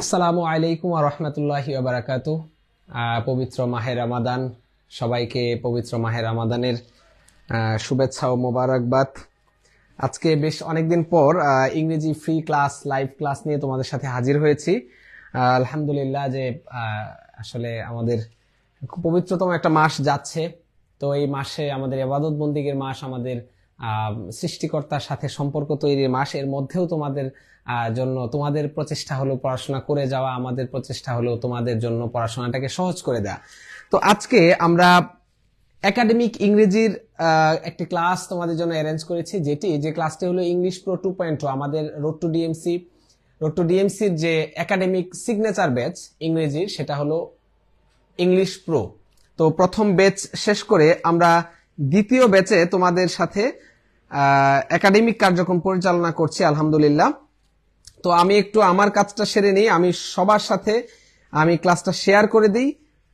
আসসালামু আলাইকুম রহমতুল্লাহি বারাকাত পবিত্র মাহের রামাদান। সবাইকে পবিত্র মাহের রামাদানের শুভেচ্ছা ও মোবারকবাদ। আজকে বেশ অনেকদিন পর ইংরেজি ফ্রি ক্লাস লাইভ ক্লাস নিয়ে তোমাদের সাথে হাজির হয়েছি। আলহামদুলিল্লাহ যে আসলে আমাদের পবিত্রতম একটা মাস যাচ্ছে। তো এই মাসে আমাদের এবাদত বন্দিগের মাস, আমাদের সৃষ্টিকর্তার সাথে সম্পর্ক তৈরির মাস এর মধ্যেও তোমাদের জন্য তোমাদের প্রচেষ্টা হলো পড়াশোনা করে যাওয়া, আমাদের প্রচেষ্টা হলো তোমাদের জন্য পড়াশোনাটাকে সহজ করে দেওয়া তো আজকে আমরা একাডেমিক ইংরেজির একটি ক্লাস তোমাদের জন্য অ্যারেঞ্জ করেছি, যেটি, যে ক্লাসটি হলো ইংলিশ প্রো টু পয়েন্ট আমাদের road to DMC road to ডিএমসির যে একাডেমিক সিগনেচার ব্যাচ ইংরেজির, সেটা হলো ইংলিশ প্রো তো প্রথম ব্যাচ শেষ করে আমরা দ্বিতীয় ব্যাচে তোমাদের সাথে একাডেমিক কার্যক্রম পরিচালনা করছি, আলহামদুলিল্লাহ। তো আমি একটু আমার কাজটা সেরে নিই, আমি সবার সাথে আমি ক্লাসটা শেয়ার করে দিই।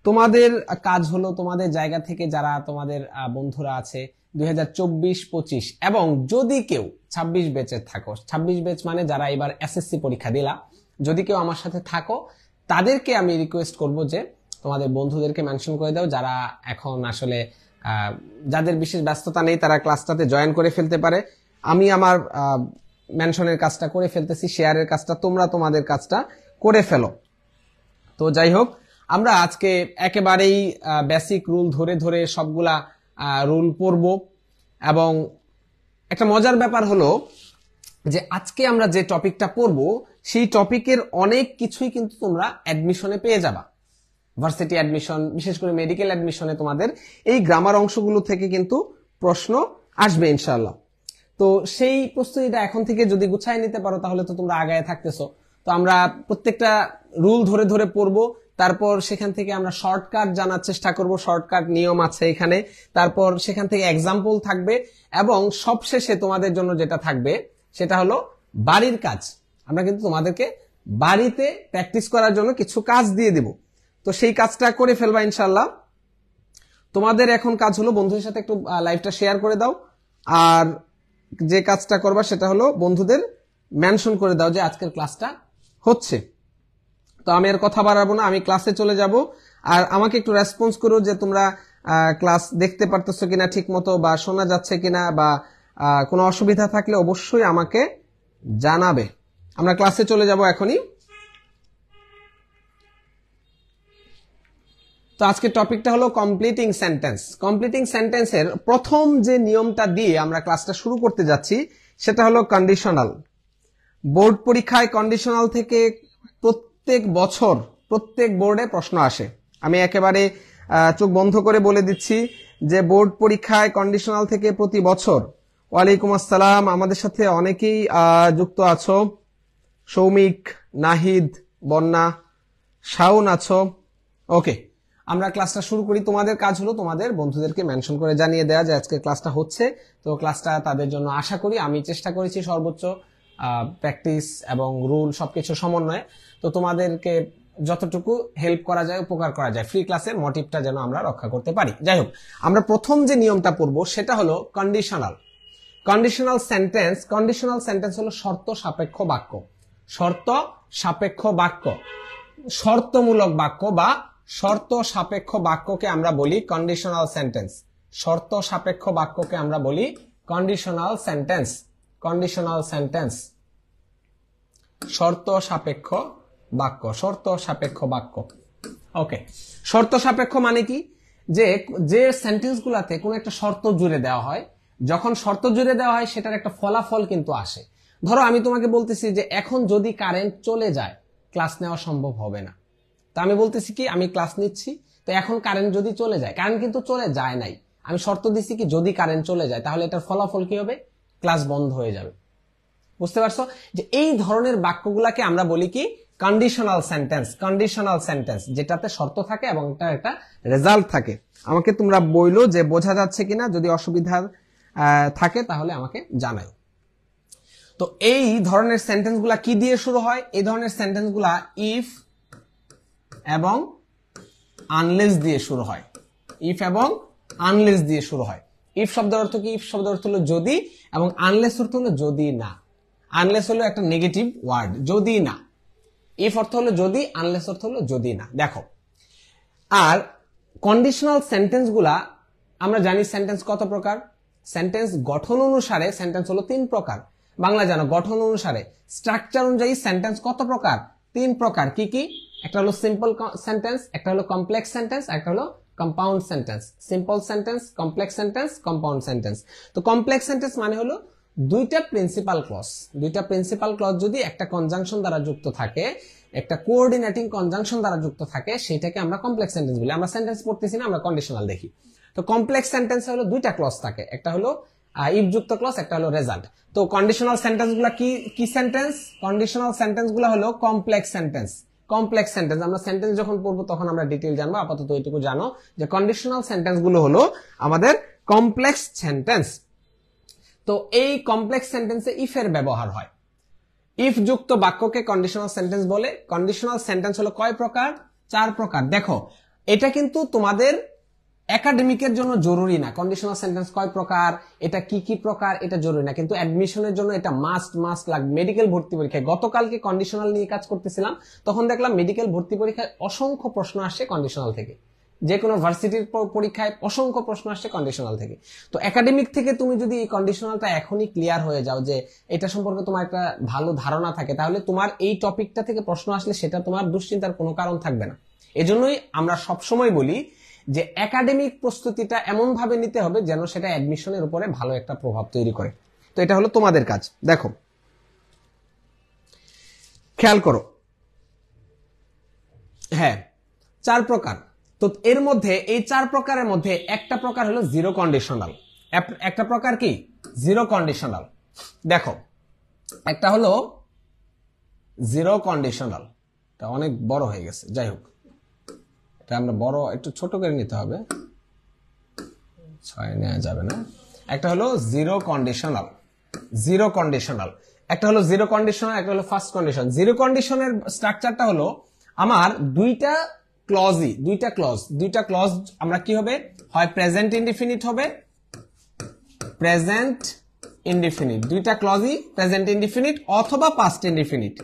তোমাদের কাজ হলো তোমাদের জায়গা থেকে যারা তোমাদের বন্ধুরা আছে, দুই হাজার এবং যদি কেউ ছাব্বিশ বেচের থাকো, ছাব্বিশ বেচ মানে যারা এবার এসএসসি পরীক্ষা দিলা, যদি কেউ আমার সাথে থাকো, তাদেরকে আমি রিকোয়েস্ট করব যে তোমাদের বন্ধুদেরকে মেনশন করে দাও, যারা এখন আসলে যাদের বিশেষ ব্যস্ততা নেই, তারা ক্লাসটাতে জয়েন করে ফেলতে পারে। আমি আমার মেনশনের কাজটা করে ফেলতেছি শেয়ারের কাজটা, তোমরা তোমাদের কাজটা করে ফেলো। তো যাই হোক, আমরা আজকে একেবারেই বেসিক রুল ধরে ধরে সবগুলা রুল পড়ব। এবং একটা মজার ব্যাপার হলো যে আজকে আমরা যে টপিকটা পড়ব, সেই টপিকের অনেক কিছুই কিন্তু তোমরা অ্যাডমিশনে পেয়ে যাবা। ভার্সিটি অ্যাডমিশন বিশেষ করে মেডিকেল অ্যাডমিশনে তোমাদের এই গ্রামার অংশগুলো থেকে কিন্তু প্রশ্ন আসবে ইনশাল্লাহ তো সেই প্রস্তুতিটা এখন থেকে যদি গুছায় নিতে পারো তাহলে তো তোমরা আগায় থাকতেছো। তো আমরা প্রত্যেকটা রুল ধরে ধরে পড়ব, তারপর সেখান থেকে আমরা শর্টকাট জানার চেষ্টা করব শর্টকাট নিয়ম আছে এখানে, তারপর সেখান থেকে এক্সাম্পল থাকবে, এবং সবশেষে তোমাদের জন্য যেটা থাকবে, সেটা হলো বাড়ির কাজ। আমরা কিন্তু তোমাদেরকে বাড়িতে প্র্যাকটিস করার জন্য কিছু কাজ দিয়ে দিব। তো সেই কাজটা করে ফেলবা ইনশাল্লাহ তোমাদের এখন কাজ হলো বন্ধুদের সাথে একটু লাইভটা শেয়ার করে দাও। আর যে কাজটা করবা সেটা হলো বন্ধুদের মেনশন করে দাও যে আজকের ক্লাসটা হচ্ছে। তো আমি আর কথা বাড়াবো না, আমি ক্লাসে চলে যাব। আর আমাকে একটু রেসপন্স করো যে তোমরা ক্লাস দেখতে পারতেছো কিনা ঠিক মতো বা শোনা যাচ্ছে কিনা বা কোনো অসুবিধা থাকলে অবশ্যই আমাকে জানাবে। আমরা ক্লাসে চলে যাব এখনই। তো আজকের টপিকটা হলো কমপ্লিটিং সেন্টেন্স কমপ্লিটিং সেন্টেন্সের প্রথম যে নিয়মটা দিয়ে আমরা ক্লাসটা শুরু করতে যাচ্ছি, সেটা হলো কন্ডিশনাল বোর্ড পরীক্ষায় কন্ডিশনাল থেকে প্রত্যেক বছর প্রত্যেক বোর্ডে প্রশ্ন আসে। আমি একেবারে চোখ বন্ধ করে বলে দিচ্ছি যে বোর্ড পরীক্ষায় কন্ডিশনাল থেকে প্রতি বছর ওয়ালাইকুম আসসালাম, আমাদের সাথে অনেকেই যুক্ত আছো। সৌমিক, নাহিদ, বন্যা শাউন আছো। ওকে। আমরা ক্লাসটা শুরু করি। তোমাদের কাজ হলো তোমাদের বন্ধুদেরকে মেনশন করে জানিয়ে দেওয়া যে আজকে ক্লাসটা হচ্ছে। তো ক্লাসটা তাদের জন্য আশা করি, আমি চেষ্টা করেছি সর্বোচ্চ প্র্যাকটিস এবং রুল সবকিছু সমন্বয়ে। তো তোমাদেরকে যতটুকু হেল্প করা যায়, উপকার করা যায় ফ্রি ক্লাসের মোটিভটা যেন আমরা রক্ষা করতে পারি। যাই হোক, আমরা প্রথম যে নিয়মটা পড়ব সেটা হলো conditional conditional sentence conditional sentence হলো শর্ত সাপেক্ষ বাক্য। শর্ত সাপেক্ষ বাক্য। শর্তমূলক বাক্য বা শর্ত সাপেক্ষ বাক্যকে আমরা বলি কন্ডিশনাল সেন্টেন্স শর্ত সাপেক্ষ বাক্যকে আমরা বলি কন্ডিশনাল সেন্টেন্স কন্ডিশনাল সেন্টেন্স শর্ত সাপেক্ষ বাক্য। শর্ত সাপেক্ষ বাক্য। ওকে শর্ত সাপেক্ষ মানে কি? যে যে সেন্টেন্স গুলাতে কোনো একটা শর্ত জুড়ে দেওয়া হয়, যখন শর্ত জুড়ে দেওয়া হয়, সেটার একটা ফলাফল কিন্তু আসে। ধরো আমি তোমাকে বলতেছি যে, এখন যদি কারেন্ট চলে যায় ক্লাস নেওয়া সম্ভব হবে না। তা আমি বলতেছি কি, আমি ক্লাস নিচ্ছি, তো এখন কারেন্ট যদি চলে যায় কারেন্ট কিন্তু চলে যায় নাই। আমি শর্ত দিচ্ছি কি, যদি কারেন্ট চলে যায়, তাহলে এটার ফলাফল কি হবে? ক্লাস বন্ধ হয়ে যাবে। বুঝতে পারছ? যে এই ধরনের বাক্যগুলাকে আমরা বলি কি কন্ডিশনাল সেন্টেন্স কন্ডিশনাল সেন্টেন্স যেটাতে শর্ত থাকে এবং এটা একটা রেজাল্ট থাকে। আমাকে তোমরা বইলো যে বোঝা যাচ্ছে কিনা, যদি অসুবিধা থাকে তাহলে আমাকে জানাই তো এই ধরনের সেন্টেন্সগুলা কি দিয়ে শুরু হয়? এই ধরনের সেন্টেন্সগুলা ইফ এবং আনলেস দিয়ে শুরু হয়। ইফ এবং আনলেস দিয়ে শুরু হয়। ইফ শব্দের অর্থ কি? ইফ শব্দের অর্থ হলো যদি এবং আনলেস অর্থ হলো যদি না। আনলেস হলো একটা নেগেটিভ ওয়ার্ড যদি না। ইফ অর্থ হলো যদি আনলেস অর্থ হলো যদি না। দেখো, আর কন্ডিশনাল সেন্টেন্সগুলা, আমরা জানি সেন্টেন্স কত প্রকার? সেন্টেন্স গঠন অনুসারে সেন্টেন্স হলো তিন প্রকার। বাংলা জানো, গঠন অনুসারে। স্ট্রাকচার অনুযায়ী সেন্টেন্স কত প্রকার? তিন প্রকার। কি কি? একটা হলো সিম্পল সেন্টেন্স একটা হলো কমপ্লেক্স সেন্টেন্স একটা হলো compound sentence simple sentence complex sentence compound sentence তো কমপ্লেক্স সেন্টেন্স মানে হলো দুইটা প্রিন্সিপাল ক্লজ দুইটা প্রিন্সিপাল ক্লজ যদি একটা কনজাংশন দ্বারা যুক্ত থাকে, একটা কোঅর্ডিনেটিং কনজাংশন দ্বারা যুক্ত থাকে, সেটাকে আমরা কমপ্লেক্স সেন্টেন্স বলি। আমরা সেন্টেন্স পড়তেছি না, আমরা কন্ডিশনাল দেখি। তো কমপ্লেক্স সেন্টেন্স হলো দুইটা ক্লজ থাকে। একটা হলো ইফ যুক্ত ক্লজ একটা হলো রেজাল্ট তো কন্ডিশনাল সেন্টেন্সগুলা কি কি সেন্টেন্স কন্ডিশনাল সেন্টেন্সগুলা হলো কমপ্লেক্স সেন্টেন্স কমপ্লেক্স সেন্টেন্স আমরা সেন্টেন্স যখন পড়ব, তখন আমরা ডিটেল জানব। আপাতত এটুকু জানো যে কন্ডিশনাল সেন্টেন্সগুলো হলো আমাদের কমপ্লেক্স সেন্টেন্স তো এই কমপ্লেক্স সেন্টেন্সে ইফ এর ব্যবহার হয়। ইফ যুক্ত বাক্যকে কন্ডিশনাল সেন্টেন্স বলে। কন্ডিশনাল সেন্টেন্স হলো কয় প্রকার? চার প্রকার। দেখো, এটা কিন্তু তোমাদের একাডেমিকের জন্য জরুরি না। কন্ডিশনাল সেন্টেন্স কয় প্রকার? এটা কি কি প্রকার? এটা জরুরি না। কিন্তু অ্যাডমিশনের জন্য এটা মাস্ট মাস্ট লাগবে মেডিকেল ভর্তি পরীক্ষায়। গতকালকে কন্ডিশনাল নিয়ে কাজ করতেছিলাম, তখন দেখলাম মেডিকেল ভর্তি পরীক্ষায় অসংখ্য প্রশ্ন আসছে কন্ডিশনাল থেকে। যে কোনো ভার্সিটির পরীক্ষায় অসংখ্য প্রশ্ন আসছে কন্ডিশনাল থেকে। তো একাডেমিক থেকে তুমি যদি এই কন্ডিশনালটা এখনই ক্লিয়ার হয়ে যাও যে এটা সম্পর্কে তোমার একটা ভালো ধারণা থাকে, তাহলে তোমার এই টপিকটা থেকে প্রশ্ন আসলে সেটা তোমার দুশ্চিন্তার কোনো কারণ থাকবে না। এজন্যই আমরা সবসময় বলি যে একাডেমিক প্রস্তুতিটা এমন ভাবে নিতে হবে যেন সেটা অ্যাডমিশনের উপরে ভালো একটা প্রভাব তৈরি করে। তো এটা হলো তোমাদের কাজ। দেখো, খেয়াল করো। হ্যাঁ চার প্রকার। তো এর মধ্যে, এই চার প্রকারের মধ্যে একটা প্রকার হলো জিরো কন্ডিশনাল একটা প্রকার কি? জিরো কন্ডিশনাল দেখো, একটা হলো জিরো কন্ডিশনাল অনেক বড় হয়ে গেছে। যাই হোক। এটা আমরা বড়, একটু ছোট করে নিতে হবে। ছয় নেওয়া যাবে না। একটা হলো জিরো কন্ডিশনাল জিরো কন্ডিশনাল একটা হলো জিরো কন্ডিশনাল একটা হলো ফার্স্ট কন্ডিশন জিরো কন্ডিশনের স্ট্রাকচারটা হলো আমার দুইটা ক্লজই দুইটা ক্লজ দুইটা ক্লজ আমরা কি হবে? হয় প্রেজেন্ট ইনডিফিনিট হবে প্রেজেন্ট ইনডিফিনিট দুইটা ক্লজই প্রেজেন্ট ইনডিফিনিট অথবা পাস্ট ইনডিফিনিট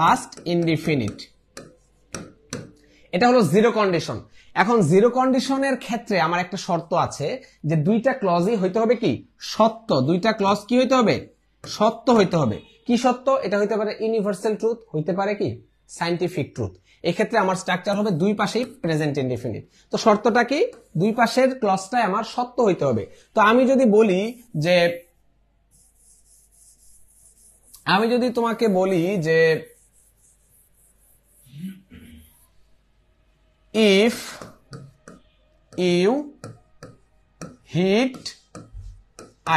পাস্ট ইনডিফিনিট এটা হলো জিরো কন্ডিশন এখন জিরো কন্ডিশনের ক্ষেত্রে আমার একটা শর্ত আছে যে দুইটা ক্লজই হইতে হবে কি? সত্য। দুইটা ক্লজ কি হইতে হবে? সত্য হইতে হবে। কি সত্য? এটা হইতে পারে ইউনিভার্সাল ট্রুথ হইতে পারে কি? সাইন্টিফিক ট্রুথ এক্ষেত্রে আমার স্ট্রাকচার হবে দুই পাশেই প্রেজেন্ট ইনডিফিনিট তো শর্তটা কি? দুই পাশের ক্লজটাই আমার সত্য হইতে হবে। তো আমি যদি বলি যে, আমি যদি তোমাকে বলি যে if you heat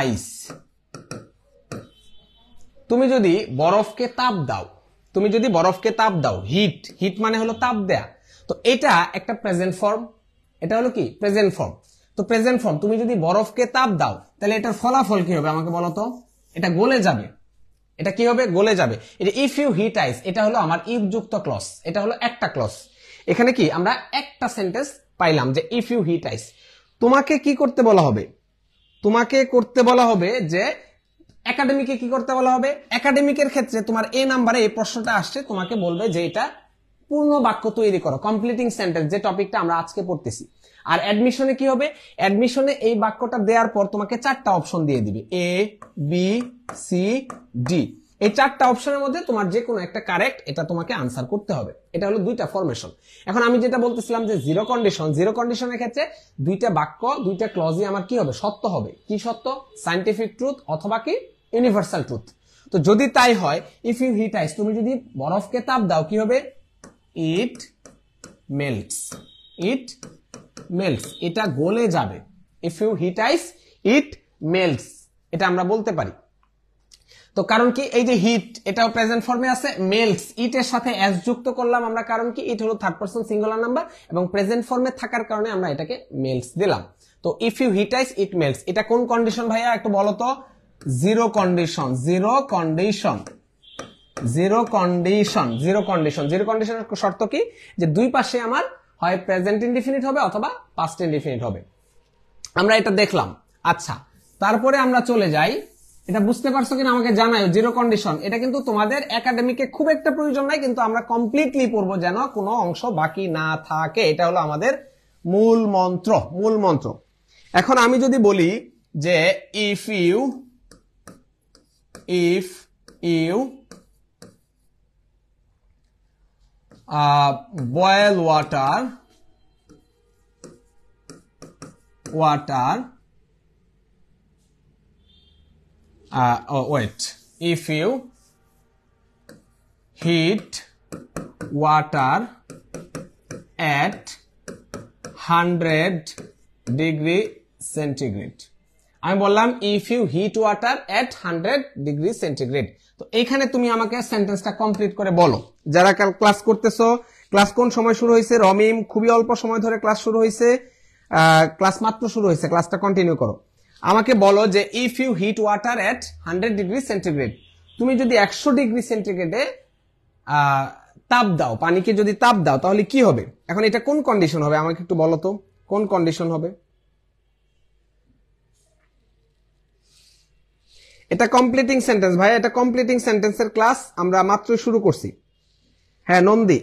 ice. তুমি যদি বরফকে তাপ দাও, তুমি যদি বরফকে তাপ দাও হিট হিট মানে হলো তাপ দেয়া। তো এটা একটা প্রেজেন্ট ফর্ম এটা হলো কি? প্রেজেন্ট ফর্ম তো প্রেজেন্ট ফর্ম তুমি যদি বরফকে তাপ দাও, তাহলে এটার ফলাফল কি হবে আমাকে বলো তো? এটা গলে যাবে। এটা কি হবে? গলে যাবে। এটা ইফ ইউ হিট আইস এটা হলো আমার ইফ যুক্ত ক্লস এটা হলো একটা ক্লস এখানে কি আমরা একটা সেন্টেন্স পাইলাম যে ইফ ইউ হিট আইস তোমাকে কি করতে বলা হবে? তোমাকে করতে বলা হবে যে একাডেমিকে কি করতে বলা হবে? একাডেমিকের ক্ষেত্রে তোমার এ নাম্বারে এই প্রশ্নটা আসছে, তোমাকে বলবে যে এটা পূর্ণ বাক্য তৈরি করো কমপ্লিটিং সেন্টেন্স যে টপিকটা আমরা আজকে পড়তেছি। আর অ্যাডমিশনে কি হবে? অ্যাডমিশনে এই বাক্যটা দেওয়ার পর তোমাকে চারটা অপশন দিয়ে দিবে এ বি সি ডি এই চারটা অপশনের মধ্যে তোমার যে কোনো একটা কারেক্ট এটা তোমাকে আনসার করতে হবে। এটা হলো দুইটা ফরমেশন এখন আমি যেটা বলতেছিলাম যে জিরো কন্ডিশন জিরো কন্ডিশনের ক্ষেত্রে দুইটা বাক্য, দুইটা ক্লজই আমার কি হবে? সত্য হবে। কি সত্য? সাইন্টিফিক ট্রুথ অথবা কি? ইউনিভার্সাল ট্রুথ তো যদি তাই হয় ইফ ইউ হিট আইস তুমি যদি বরফকে তাপ দাও, কি হবে? ইট মেল্টস ইট মেল্টস এটা গলে যাবে। If you heat ice it melts এটা আমরা বলতে পারি। তো কারণ কি, এই যে হিট এটাও প্রেজেন্ট ফর্মে আছে মেলস ইট এর সাথে এস যুক্ত করলাম আমরা, কারণ কি ইট হলো থার্ড পার্সন সিঙ্গুলার নাম্বার এবং প্রেজেন্ট ফর্মে থাকার কারণে আমরা এটাকে মেলস দিলাম। তো ইফ ইউ হিটাইস ইট মেলস এটা কোন কন্ডিশন ভাইয়া, একটু বলো তো? Zero condition zero condition zero condition zero condition zero কন্ডিশনের শর্ত কি? যে দুই পাশে আমার হয় প্রেজেন্ট ইনডিফিনিট হবে অথবা পাস্ট ইনডিফিনিট হবে। আমরা এটা দেখলাম। আচ্ছা তারপরে আমরা চলে যাই এটা বুঝতে পারছ কিনা আমাকে জানাও জিরো কন্ডিশন এটা কিন্তু তোমাদের একাডেমিকে খুব একটা প্রয়োজন নাই, কিন্তু আমরা কমপ্লিটলি পড়ব যেন কোনো অংশ বাকি না থাকে। এটা হলো আমাদের মূল মন্ত্র মূল মন্ত্র। এখন আমি যদি বলি যে if you if you boil water water uh, oh wait. If you heat water at 100 degree centigrade. আমি বললাম if you hit water at hundred degree centigrade তো এখানে তুমি আমাকে সেন্টেন্সটা কমপ্লিট করে বলো। যারা কাল ক্লাস করতেছো ক্লাস কোন সময় শুরু হয়েছে রমিম খুবই অল্প সময় ধরে ক্লাস শুরু হয়েছে ক্লাস মাত্র শুরু হয়েছে ক্লাসটা কন্টিনিউ করো। আমাকে বলো যে if you hit water at hundred degree centigrade তুমি যদি একশো ডিগ্রি সেন্টিগ্রেডে তাপ দাও, পানিকে যদি তাপ দাও, তাহলে কি হবে? এখন এটা কোন কন্ডিশন হবে? আমাকে একটু বলো তো, কোন কন্ডিশন হবে? এটা কমপ্লিটিং সেন্টেন্স ভাই এটা কমপ্লিটিং সেন্টেন্সের ক্লাস আমরা মাত্র শুরু করছি। হ্যাঁ নন্দী,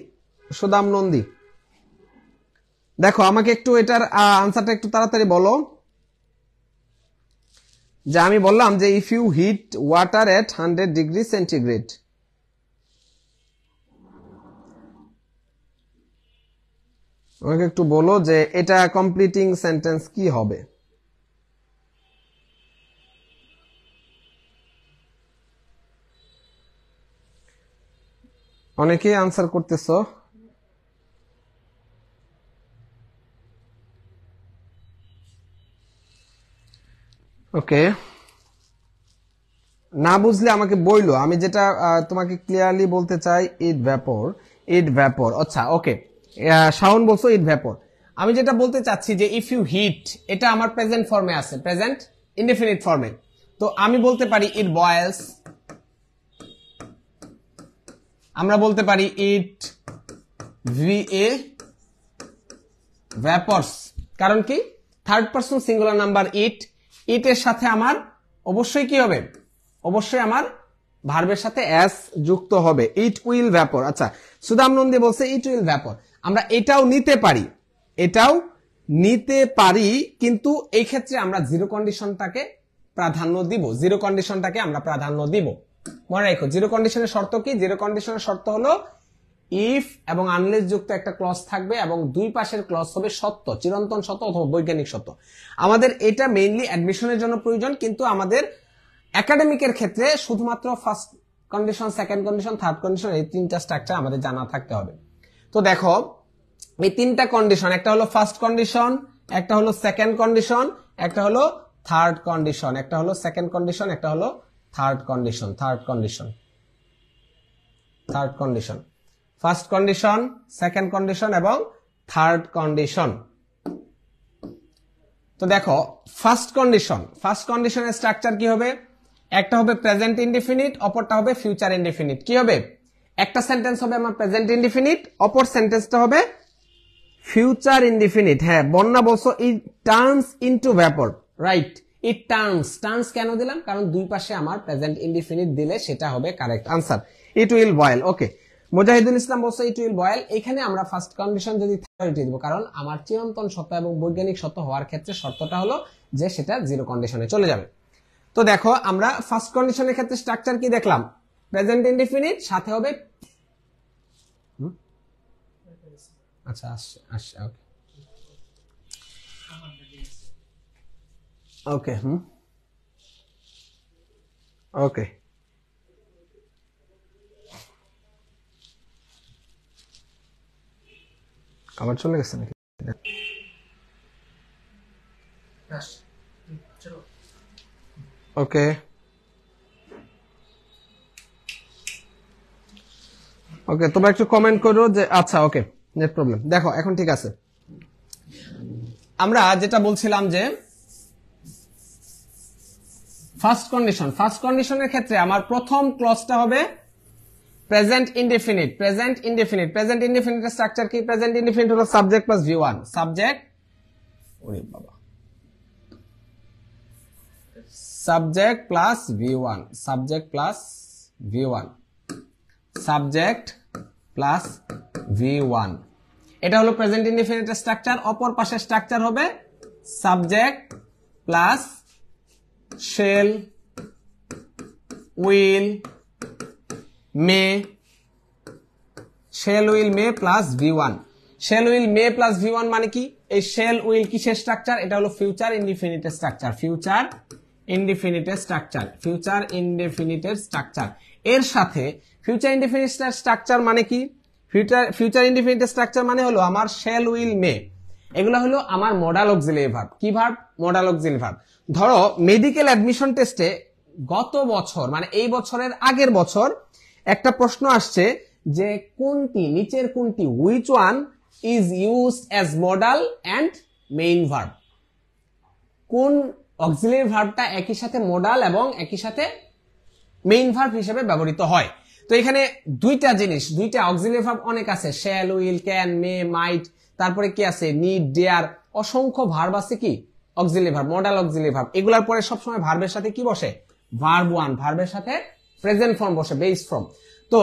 সুদাম নন্দী। দেখো, আমাকে একটু এটার আনসারটা একটু তাড়াতাড়ি বলো। যে আমি বললাম যে if you hit water at hundred degree centigrade আমাকে একটু বলো যে এটা কমপ্লিটিং সেন্টেন্স কি হবে? অনেকেই আনসার করতেছ। ওকে না বুঝলে আমাকে বইলো। আমি যেটা তোমাকে ক্লিয়ারলি বলতে চাই ইট ভ্যাপর ইট ভ্যাপর আচ্ছা ওকে শাওন বলছো ইট ভ্যাপর আমি যেটা বলতে চাচ্ছি যে ইফ ইউ হিট এটা আমার প্রেজেন্ট ফর্মে আছে। প্রেজেন্ট ইনডেফিনিট ফর্মে তো আমি বলতে পারি ইট বয়েলস আমরা বলতে পারি ইট ভি এ ভ্যাপর্স কারণ কি? Third person singular number it ইটের সাথে আমার অবশ্যই কি হবে? অবশ্যই আমার ভার্বের সাথে অ্যাস যুক্ত হবে। It will vapour. আচ্ছা সুদাম নন্দী বলছে ইট উইল ভ্যাপর। আমরা এটাও নিতে পারি। এটাও নিতে পারি, কিন্তু এই ক্ষেত্রে আমরা জিরো কন্ডিশনটাকে প্রাধান্য দিব। জিরো কন্ডিশনটাকে আমরা প্রাধান্য দিব। মনে রাখো, জিরো কন্ডিশনের শর্ত কি? জিরো কন্ডিশনের শর্ত হলো ইফ এবং আনলেস যুক্ত একটা ক্লস থাকবে এবং দুই পাশের ক্লস হবে সত্য, চিরন্তন সত্য অথবা বৈজ্ঞানিক সত্য। আমাদের এটা মেইনলি অ্যাডমিশনের জন্য প্রয়োজন, কিন্তু আমাদের একাডেমিকের ক্ষেত্রে শুধুমাত্র first condition second condition third condition এই তিনটা স্ট্রাকচার আমাদের জানা থাকতে হবে। তো দেখো, এই তিনটা কন্ডিশন একটা হলো ফার্স্ট কন্ডিশন একটা হলো সেকেন্ড কন্ডিশন একটা হলো থার্ড কন্ডিশন একটা হলো সেকেন্ড কন্ডিশন একটা হলো third condition third condition third condition first condition second condition এবং থার্ড কন্ডিশন তো দেখো ফার্স্ট কন্ডিশন ফার্স্ট কন্ডিশনের স্ট্রাকচার কি হবে? একটা হবে প্রেজেন্ট ইনডিফিনিট অপরটা হবে ফিউচার ইনডিফিনিট কি হবে? একটা সেন্টেন্স হবে আমার প্রেজেন্ট ইনডিফিনিট অপর সেন্টেন্সটা হবে ফিউচার ইনডিফিনিট হ্যাঁ বন্যা বলছো it turns into vapour right it turns turns কেন দিলাম? কারণ দুই পাশে আমার প্রেজেন্ট ইনডিফিনিট দিলে সেটা হবে correct answer it will boil okay Mujahidul Islam বলছে ইট উইল বয়েল এখানে আমরা ফার্স্ট কন্ডিশন যদি থার্টি দিব, কারণ আমার চিরন্তন সত্য এবং বৈজ্ঞানিক সত্য হওয়ার ক্ষেত্রে শর্তটা হলো যে সেটা জিরো কন্ডিশনে চলে যাবে। তো দেখো, আমরা ফার্স্ট কন্ডিশনের ক্ষেত্রে স্ট্রাকচার কি দেখলাম? প্রেজেন্ট ইনডিফিনিট সাথে হবে আচ্ছা আসছে আসছে ওকে ওকে হুম? ওকে আবার চলে গেছে নাকি? ওকে। ওকে তোমরা একটু কমেন্ট করো যে আচ্ছা ওকে নেট প্রবলেম দেখো এখন ঠিক আছে। আমরা যেটা বলছিলাম যে ফার্স্ট কন্ডিশন ফার্স্ট কন্ডিশনের ক্ষেত্রে আমার প্রথম ক্লজটা হবে present indefinite present indefinite present ইনডিফিনিটের structure কি প্রেজেন্ট ইনডিফিনিট হলো subject plus V one subject ওরে বাবা subject plus V one subject plus V one subject plus V one এটা হলো প্রেজেন্ট ইনডিফিনিট স্ট্রাকচার অপর পাশে স্ট্রাকচার হবে subject plus shall will may shall will may plus V one shall will may plus V one মানে কি? এই shall will কিসের structure এটা হলো ফিউচার ইনডিফিনিটের স্ট্রাকচার ফিউচার ইনডিফিনিটের স্ট্রাকচার ফিউচার ইনডিফিনিটের স্ট্রাকচার এর সাথে ফিউচার ইনডিফিনিট স্ট্রাকচার মানে কি? ফিউচার ফিউচার ইনডিফিনিটের স্ট্রাকচার মানে হলো আমার শেল উইল মে এগুলো হলো আমার মডাল অক্সিলারি ভার্ব কি ভার্ব মডাল অক্সিলারি ভার্ব ধরো মেডিকেল অ্যাডমিশন টেস্টে গত বছর মানে এই বছরের আগের বছর একটা প্রশ্ন আসছে যে কোনটি, নিচের কোনটি which one is use as modal and main verb কোন অক্সিলারি ভার্বটা একই সাথে মডাল এবং একই সাথে মেইন ভার্ব হিসেবে ব্যবহৃত হয়? তো এখানে দুইটা জিনিস, দুইটা অক্সিলারি ভার্ব অনেক আছে। Shall will can may might তারপরে কি আছে? নিড ডেয়ার অসংখ্য ভার্ব আছে কি? Auxiliary verb modal auxiliary verb এগুলার পরে সবসময় ভার্বের সাথে কি বসে? ভার্ব ওয়ান ভার্বের সাথে প্রেজেন্ট ফর্ম বসে বেস ফর্ম তো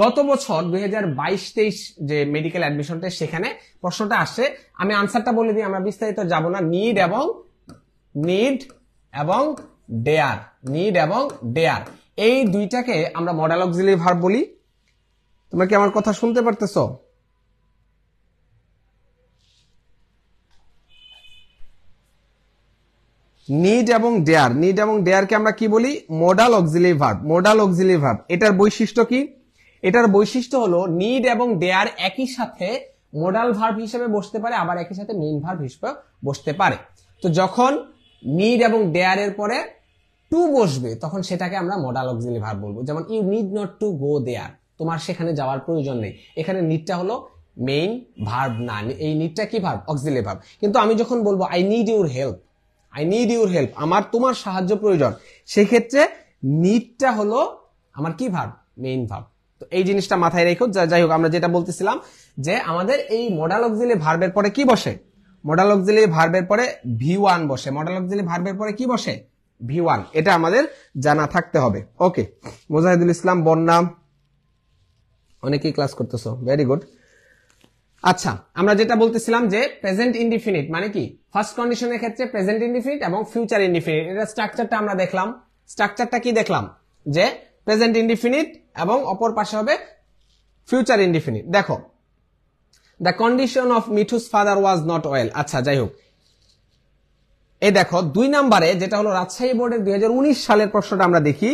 গত বছর দুই হাজার বাইশ তেইশ যে মেডিকেল অ্যাডমিশনটা সেখানে প্রশ্নটা আসে, আমি আনসারটা বলে দিই, আমরা বিস্তারিত যাব না। নিড এবং নিড এবং ডেয়ার নিড এবং ডেয়ার এই দুইটাকে আমরা মডেল অক্সিলি ভার্ব বলি। তোমরা কি আমার কথা শুনতে পারতেছো? নিড এবং ডেয়ার নিড এবং ডেয়ারকে আমরা কি বলি? Modal auxiliary verb modal auxiliary verb এটার বৈশিষ্ট্য কি? এটার বৈশিষ্ট্য হলো নিড এবং ডেয়ার একই সাথে মোডাল ভার্ব হিসেবে বসতে পারে, আবার একই সাথে মেইন ভার্ব হিসেবে বসতে পারে। তো যখন নিড এবং ডেয়ার এর পরে টু বসবে, তখন সেটাকে আমরা মোডাল অক্সিলি ভার্ব বলব। যেমন you need not to go there তোমার সেখানে যাওয়ার প্রয়োজন নেই। এখানে নিডটা হলো মেইন ভার্ব না। এই নিডটা কি ভার্ব অক্সিলি ভার্ব কিন্তু আমি যখন বলব I need your help I need your help আমার তোমার সাহায্য প্রয়োজন। সেক্ষেত্রে নিডটা হলো আমার কি ভাব? মেইন ভাব। তো এই জিনিসটা মাথায় রেখো। যাই হোক, আমরা যেটা বলতেছিলাম যে আমাদের এই মডাল অক্সিলি ভার্বের পরে কি বসে? মডাল অক্সিলি ভার্বের পরে ভি ওয়ান বসে। মডাল অক্সিলি ভার্বের পরে কি বসে? ভি ওয়ান এটা আমাদের জানা থাকতে হবে। ওকে মুজাহিদুল ইসলাম বন্যাম অনেকেই ক্লাস করতেছো। ভেরি গুড আচ্ছা আমরা যেটা বলতেছিলাম যে প্রেজেন্ট ইনডিফিনিট মানে কি? ফার্স্ট কন্ডিশনের ক্ষেত্রে প্রেজেন্ট ইনডিফিনিট এবং ফিউচার ইনডিফিনিট এটা স্ট্রাকচারটা আমরা দেখলাম। স্ট্রাকচারটা কি দেখলাম? যে প্রেজেন্ট ইনডিফিনিট এবং অপর পাশে হবে ফিউচার ইনডিফিনিট দেখো the condition of Mithu's father was not well আচ্ছা যাই হোক। এই দেখো, দুই নাম্বারে যেটা হলো রাজশাহী বোর্ডের দুই হাজার উনিশ সালের প্রশ্নটা আমরা দেখি।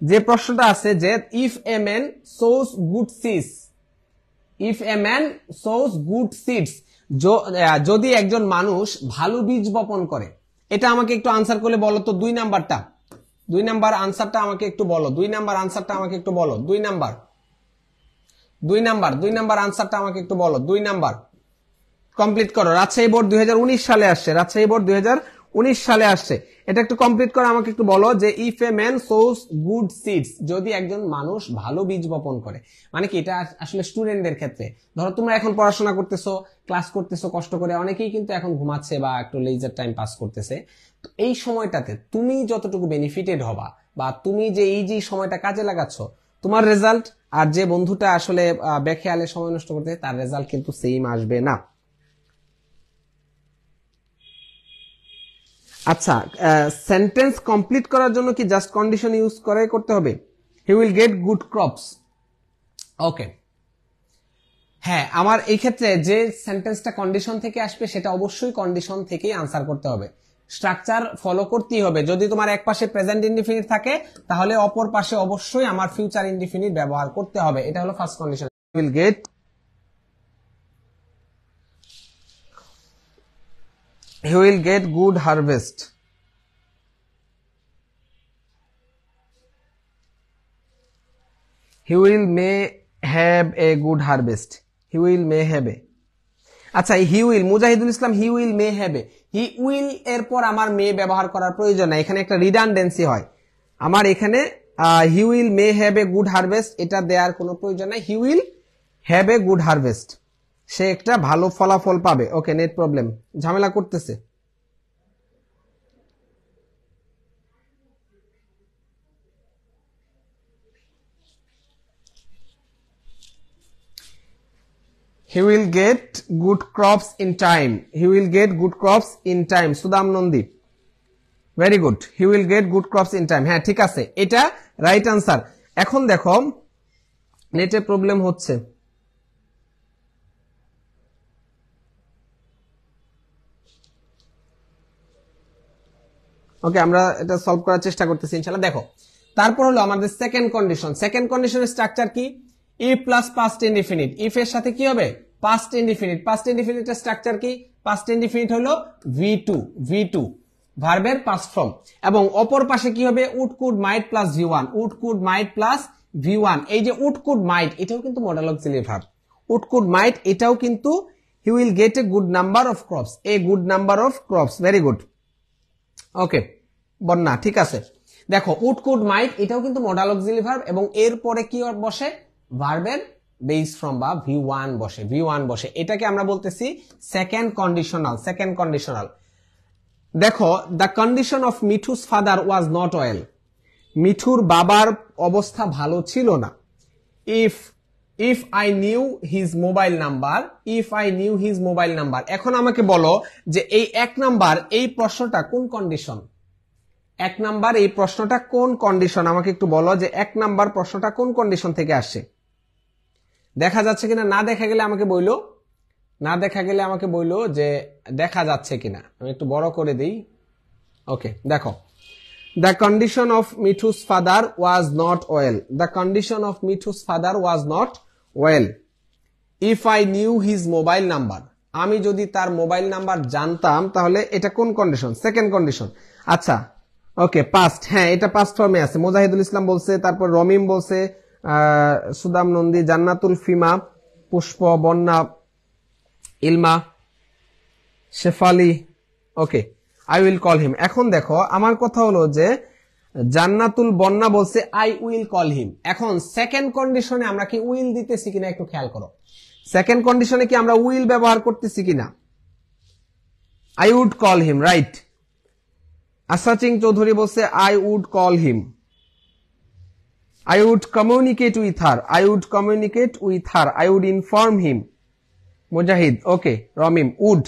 যে প্রশ্নটা আছে যে if a man sows good cis if a man sows good seeds যদি একজন মানুষ ভালো বীজ বপন করে, এটা আমাকে একটু আনসার করলে বলো তো, দুই নাম্বারটা। দুই নাম্বার আনসারটা আমাকে একটু বলো, দুই নাম্বার আনসারটা আমাকে একটু বলো, দুই নাম্বার। দুই নাম্বার দুই নাম্বার আনসারটা আমাকে একটু বলো, দুই নাম্বার। কমপ্লিট করো। রাজশাহী বোর্ড দুই হাজার উনিশ সালে আসছে, রাজশাহী বোর্ড দুই সালে আসছে। এটা একটু কমপ্লিট করে, আমাকে একটু বলো যে if a man sows good seeds যদি একজন মানুষ ভালো বীজ বপন করে মানে কি এটা আসলে স্টুডেন্টদের ক্ষেত্রে? ধরো তোমরা এখন পড়াশোনা করতেছো ক্লাস করতেছো, কষ্ট করে, অনেকেই কিন্তু এখন ঘুমাচ্ছে বা একটু লেজার টাইম পাস করতেছে। তো এই সময়টাতে তুমি যতটুকু বেনিফিটেড হবা বা তুমি যে এই যে সময়টা কাজে লাগাচ্ছ, তোমার রেজাল্ট আর যে বন্ধুটা আসলে বেখেয়ালে সময় নষ্ট করতে তার রেজাল্ট কিন্তু সেম আসবে না। আচ্ছা সেন্টেন্স কমপ্লিট করার জন্য কি জাস্ট কন্ডিশন ইউজ করে করতে হবে? He will get good crops okay হ্যাঁ আমার এই ক্ষেত্রে যে সেন্টেন্সটা কন্ডিশন থেকে আসবে, সেটা অবশ্যই কন্ডিশন থেকেই আনসার করতে হবে। স্ট্রাকচার ফলো করতেই হবে। যদি তোমার এক পাশে প্রেজেন্ট ইনডিফিনিট থাকে, তাহলে অপর পাশে অবশ্যই আমার ফিউচার ইনডিফিনিট ব্যবহার করতে হবে। এটা হলো first condition will get he will get good harvest. He will may have a good harvest. He will may have a. আচ্ছা he will Mujahidul Islam he will may have he will এরপর আমার মে ব্যবহার করার প্রয়োজন নাই। এখানে একটা redundancy হয়। আমার এখানে he will may have a good harvest এটা দেওয়ার কোনো প্রয়োজন নাই। He will have a good harvest সে একটা ভালো ফলাফল পাবে। Okay, net problem. ঝামেলা করতেছে। He will get good crops in time he will get good crops in time Sudam Nandi. Very good he will get good crops in time হ্যাঁ ঠিক আছে। এটা রাইট আনসার এখন দেখো নেটের প্রবলেম হচ্ছে। ওকে আমরা এটা সলভ করার চেষ্টা করতেছি ইনশাল্লাহ দেখো, তারপর হলো আমাদের সেকেন্ড কন্ডিশন সেকেন্ড কন্ডিশনের স্ট্রাকচার কি? ই প্লাস পাস্ট ইনডিফিনিট ইফ এর সাথে কি হবে? পাস্ট ইনডিফিনিট পাস্ট ইনডিফিনিটের স্ট্রাকচার কি? পাস্ট ইনডিফিনিট হলো ভি টু ভি টু ভার্বের পাস্ট ফর্ম এবং অপর পাশে কি হবে? Would could might plus V one would could might plus V one এই যে উড কুড মাইট এটাও কিন্তু modal auxiliary verb would could might এটাও কিন্তু he will get a good number of crops a good number of crops very good okay Bonya, ঠিক আছে। দেখো would could might, এটাও কিন্তু মডাল অক্সিলি ভার্ব এবং এরপরে কি বসে? ভার্বের বেস ফ্রম বা ভি ওয়ান বসে ভি ওয়ান বসে। এটাকে আমরা বলতেছি সেকেন্ড কন্ডিশনাল সেকেন্ড কন্ডিশনাল দেখো the condition of Mithu's father was not well মিঠুর বাবার অবস্থা ভালো ছিল না। If if I knew his mobile number if I knew his mobile number এখন আমাকে বলো যে এই এক নাম্বার, এই প্রশ্নটা কোন কন্ডিশন এক নাম্বার, এই প্রশ্নটা কোন কন্ডিশন আমাকে একটু বলো যে এক নাম্বার প্রশ্নটা কোন কন্ডিশন থেকে আসে? দেখা যাচ্ছে কিনা? না দেখা গেলে আমাকে বইলো, না দেখা গেলে আমাকে বইলো যে দেখা যাচ্ছে কিনা। আমি একটু বড় করে দিই। ওকে দেখো। The condition of Mithu's father was not well the condition of Mithu's father was not well if I knew his mobile number আমি যদি তার মোবাইল নাম্বার জানতাম, তাহলে এটা কোন কন্ডিশন সেকেন্ড কন্ডিশন আচ্ছা ওকে পাস্ট হ্যাঁ এটা পাস্ট ফর্মে আছে। মোজাহিদুল ইসলাম বলছে, তারপর রমিম বলছে Sudam Nandi, Jannatul Fima, Pushpa, Bonya, Ilma, Shefali okay I will call him এখন দেখো, আমার কথা হলো যে জান্নাতুল বন্যা বলছে আই উইল কল হিম এখন সেকেন্ড কন্ডিশনে আমরা কি উইল দিতেছি কিনা একটু খেয়াল করো। সেকেন্ড কন্ডিশনে কি আমরা উইল ব্যবহার করতেছি কিনা? I would call him right আসাচিং Chowdhury বলছে I would call him I would communicate with her I would communicate with her I would inform him Mujahid okay Ramim would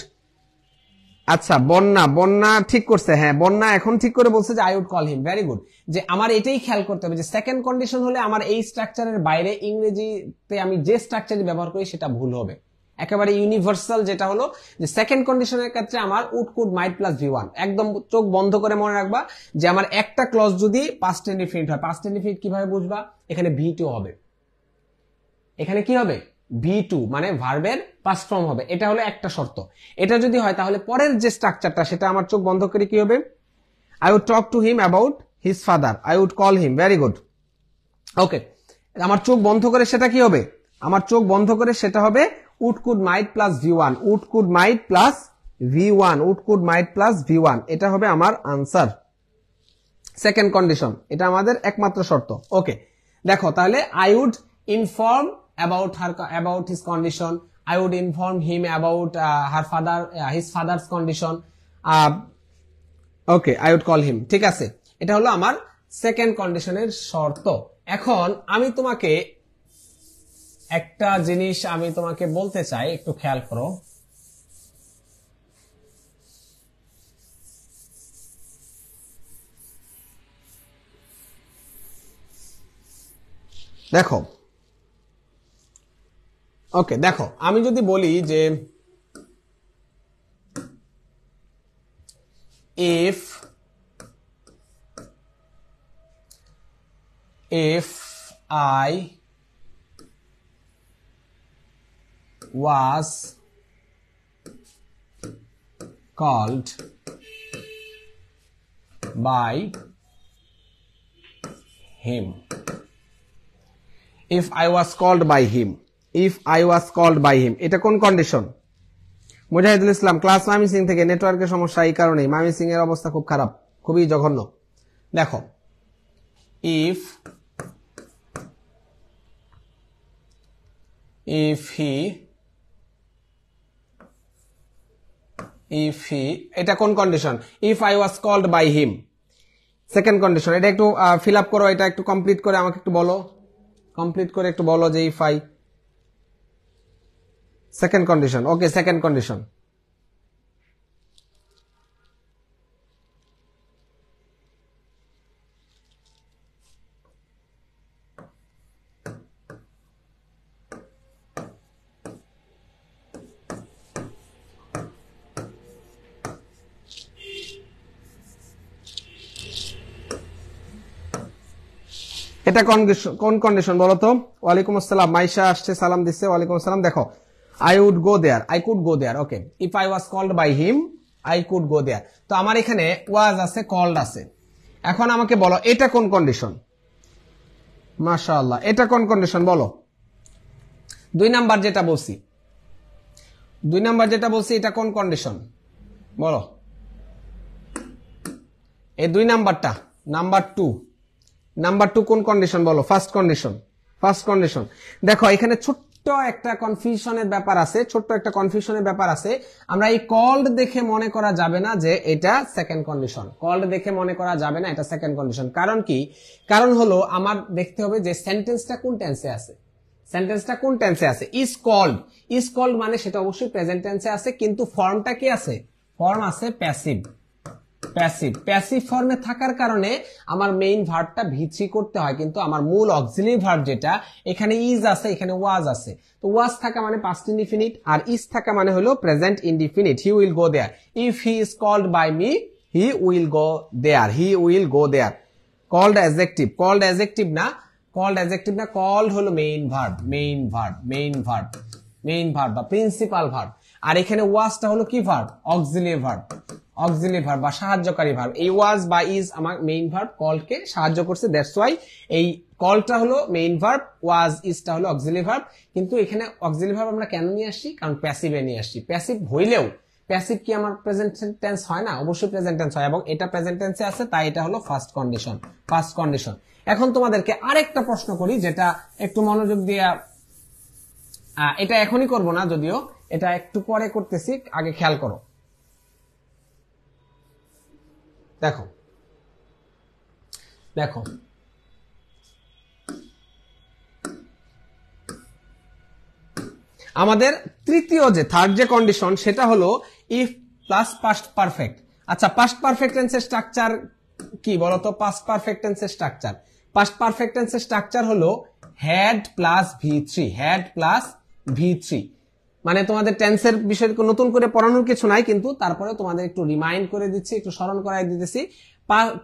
আচ্ছা বন্যা বন্যা ঠিক করছে হ্যাঁ বন্যা এখন ঠিক করে বলছে যে I would call him very good যে আমার এটাই খেয়াল করতে হবে যে সেকেন্ড কন্ডিশন হলে আমার এই স্ট্রাকচারের বাইরে ইংরেজিতে আমি যে স্ট্রাকচার ব্যবহার করি, সেটা ভুল হবে। একেবারে ইউনিভার্সাল যেটা হলো যে সেকেন্ড কন্ডিশনের ক্ষেত্রে আমার would could might plus V one একদম চোখ বন্ধ করে মনে রাখবা যে, আমার একটা ক্লজ যদি পাস্ট ইনডিফিনিট হয় পাস্ট ইনডিফিনিট কীভাবে বুঝবা? এখানে ভি টু হবে। এখানে কি হবে? ভি টু মানে ভার্বের পাস ফর্ম হবে। এটা হলো একটা শর্ত। এটা যদি হয়, তাহলে পরের যে স্ট্রাকচারটা সেটা আমার চোখ বন্ধ করে কি হবে? I would talk to him about his father I would call him very good okay আমার চোখ বন্ধ করে সেটা কি হবে? আমার চোখ বন্ধ করে সেটা হবে would could might plus V one would could might plus V one would could might plus V one এটা হবে আমার আনসার সেকেন্ড কন্ডিশন এটা আমাদের একমাত্র শর্ত। ওকে দেখো, তাহলে I would inform about her about his condition i would inform him about uh, her father uh, his father's condition uh, okay i would call him ঠিক আছে এটা হলো আমার সেকেন্ড কন্ডিশনের শর্ত এখন আমি তোমাকে একটা জিনিস আমি তোমাকে বলতে চাই একটু খেয়াল করো দেখো ওকে দেখো আমি যদি বলি যে if if I was called by him if I was called by him if I was called by him এটা কোন কন্ডিশন মুজাহিদুল ইসলাম ক্লাস মামি সিং থেকে নেটওয়ার্কের সমস্যা এই কারণেই। মামি সিং এর অবস্থা খুব খারাপ, খুবই জঘন্য। দেখো if if he if he এটা কোন condition if I was called by him second condition এটা একটু ফিল আপ করো, এটা একটু কমপ্লিট করে আমাকে একটু বলো। কমপ্লিট করে একটু বলো যে if I second condition okay second condition এটা কোন কন্ডিশন বলো তো ওয়ালাইকুম আসসালাম, মাইশা আসছে, সালাম দিচ্ছে, ওয়ালাইকুম আসসালাম, দেখো। I would go there I could go there okay if I was called by him I could go there তো আমার এখানে ওয়াজ আছে কল্ড আছে। এখন আমাকে বলো, এটা কোন কন্ডিশন মাশাআল্লাহ। এটা কোন কন্ডিশন বলো? দুই নাম্বার যেটা বলছি। দুই নাম্বার যেটা বলছি, এটা কোন কন্ডিশন বলো। এই দুই নাম্বারটা, নাম্বার টু নাম্বার টু কোন কন্ডিশন বলো? ফার্স্ট কন্ডিশন ফার্স্ট কন্ডিশন দেখো, এখানে ছোট্ট একটা কনফিউশনের ব্যাপার আছে, ছোট্ট একটা কনফিউশনের ব্যাপার আছে। আমরা এই কল্ড দেখে মনে করা যাবে না যে এটা সেকেন্ড কন্ডিশন কল্ড দেখে মনে করা যাবে না এটা সেকেন্ড কন্ডিশন কারণ কি? কারণ হলো আমার দেখতে হবে যে সেন্টেন্সটা কোন টেন্সে আছে। সেন্টেন্সটা কোন টেন্সে আছে? ইজ কল্ড ইজ কল্ড মানে সেটা অবশ্যই প্রেজেন্ট টেন্সে আছে, কিন্তু ফর্মটা কি আছে? ফর্ম আছে প্যাসিভ প্যাসিভ প্যাসিভ ফর্মে থাকার কারণে আমার মেইন ভার্বটা ভিত্রি করতে হয়, কিন্তু আমার মূল অক্সিলারি ভার্ব যেটা, এখানে ইজ আছে, এখানে ওয়াজ আছে। তো ওয়াজ থাকা মানে পাস্ট ইনডিফিনিট আর ইজ থাকা মানে হলো present indefinite he will go there if he is called by me he will go there he will go there called adjective called adjective না কল্ড অ্যাজেক্টিভ না কল্ড হলো main verb main verb main verb main verb বা principal verb আর এখানে ওয়াজটা হলো কি verb auxiliary verb auxiliary verb বা সাহায্যকারী ভার্ব এই ওয়াজ বা ইজ আমার মেইন ভার্ব কলকে সাহায্য করছে দ্যাটস ওয়াই এই কলটা হলো মেইন ভার্ব ওয়াজ ইজটা হলো অক্সিলিয়ারি ভার্ব কিন্তু এখানে অক্সিলিয়ারি ভার্ব আমরা কেন নিয়ে আসছি? কারণ প্যাসিভে নিয়ে আসছি। প্যাসিভ হইলেও প্যাসিভ কি আমার প্রেজেন্ট টেন্স হয় না? অবশ্যই প্রেজেন্ট টেন্স হয় এবং এটা প্রেজেন্ট টেন্সে আছে, তাই এটা হলো ফার্স্ট কন্ডিশন ফার্স্ট কন্ডিশন এখন তোমাদেরকে আরেকটা প্রশ্ন করি, যেটা একটু মনোযোগ দিয়ে এটা এখনই করব না, যদিও এটা একটু পরে করতেছি, আগে খেয়াল করো। দেখো। দেখো। আমাদের তৃতীয় যে থার্ড যে কন্ডিশন সেটা হলো ইফ প্লাস পাস্ট পারফেক্ট আচ্ছা পাস্ট পারফেক্ট টেন্সের স্ট্রাকচার কি বলতো? পাস্ট পারফেক্ট টেন্সের স্ট্রাকচার পাস্ট পারফেক্ট টেন্সের স্ট্রাকচার হলো had plus V three had plus V three মানে তোমাদের টেন্সের বিষয়ে নতুন করে পড়ানোর কিছু নাই, কিন্তু তারপরে তোমাদের একটু রিমাইন্ড করে দিচ্ছি, একটু স্মরণ করাই দিতেছি।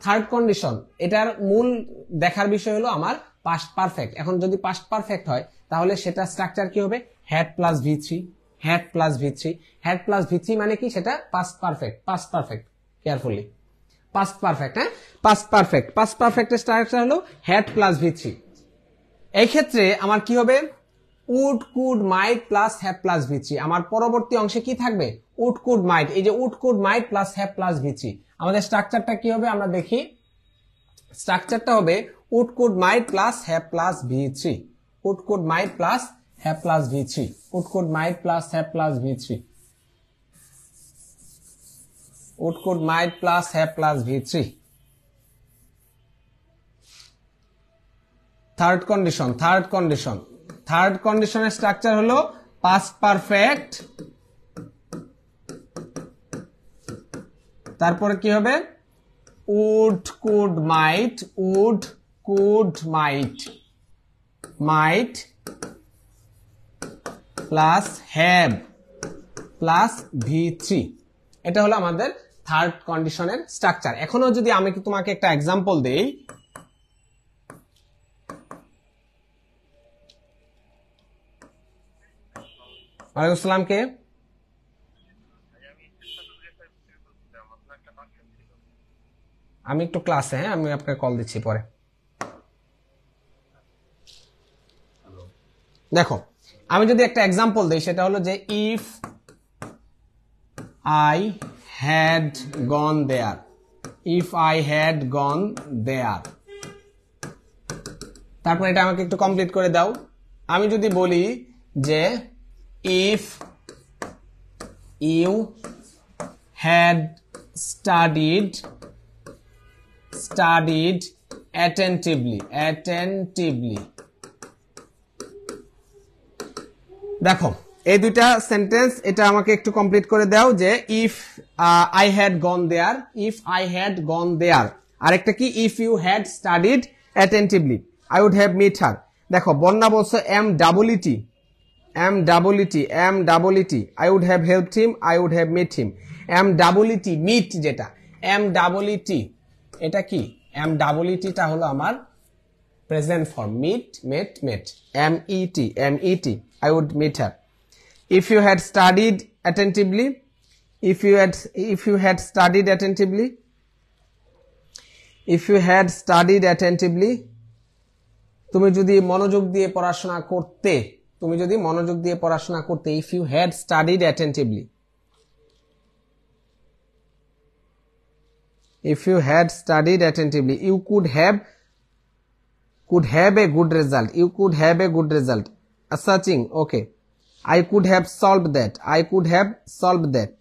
থার্ড কন্ডিশন এটার মূল দেখার বিষয় হলো আমার পাস্ট পারফেক্ট এখন যদি পাস্ট পারফেক্ট হয়, তাহলে সেটা স্ট্রাকচার কি হবে? Had plus V three had plus V three had plus V three মানে কি? সেটা past perfect past perfect carefully past perfect হ্যাঁ? পাস্ট পারফেক্ট পাস্ট পারফেক্টের স্ট্রাকচার হলো হ্যাড প্লাস ভি থ্রি এই ক্ষেত্রে আমার কি হবে? Would could might plus have plus V three আমার পরবর্তী অংশে কি থাকবে? Would could might. এই যে would could might plus have plus V three আমাদের স্ট্রাকচারটা কি হবে? আমরা দেখি। স্ট্রাকচারটা হবে would could might plus have plus V three would could might plus have plus V would could might plus have plus V three would could might plus have plus V three third condition third condition. Third কন্ডিশনের structure হলো past perfect তারপরে কি হবে? Would could might would could might might plus have plus V three এটা হলো আমাদের third কন্ডিশনের structure এখনও যদি আমি তোমাকে একটা এক্সাম্পল দেই ওয়ালাইকুম আসসালাম, কে? আমি একটু ক্লাসে হ্যাঁ আমি আপনাকে কল দিচ্ছি পরে। দেখো, আমি যদি একটা এক্সাম্পল দিই, সেটা হলো যে if I had gone there if I had gone there তারপর এটা আমাকে একটু কমপ্লিট করে দাও। আমি যদি বলি যে if you had studied studied attentively attentively. দেখো, এই দুইটা সেন্টেন্স এটা আমাকে একটু কমপ্লিট করে দাও যে if I had gone there if I had gone there আরেকটা কি? If you had studied attentively I would have meet her দেখো, বন্যা বলছো M double E T M double E T M double E T I would have help him I would have meet him M double E T meet যেটা। M double E T এটা কি? M double ইটিটা হলো আমার present form meet met met M E T M E T I would meet her if you had studied attentively if you had, if you had studied attentively, if you had studied attentively, তুমি যদি মনোযোগ দিয়ে পড়াশোনা করতে তুমি যদি মনোযোগ দিয়ে পড়াশোনা করতে if you had studied attentively if you had studied attentively you could have could have a good result you could have a good result a searching okay I could have solved that. I could have solved that.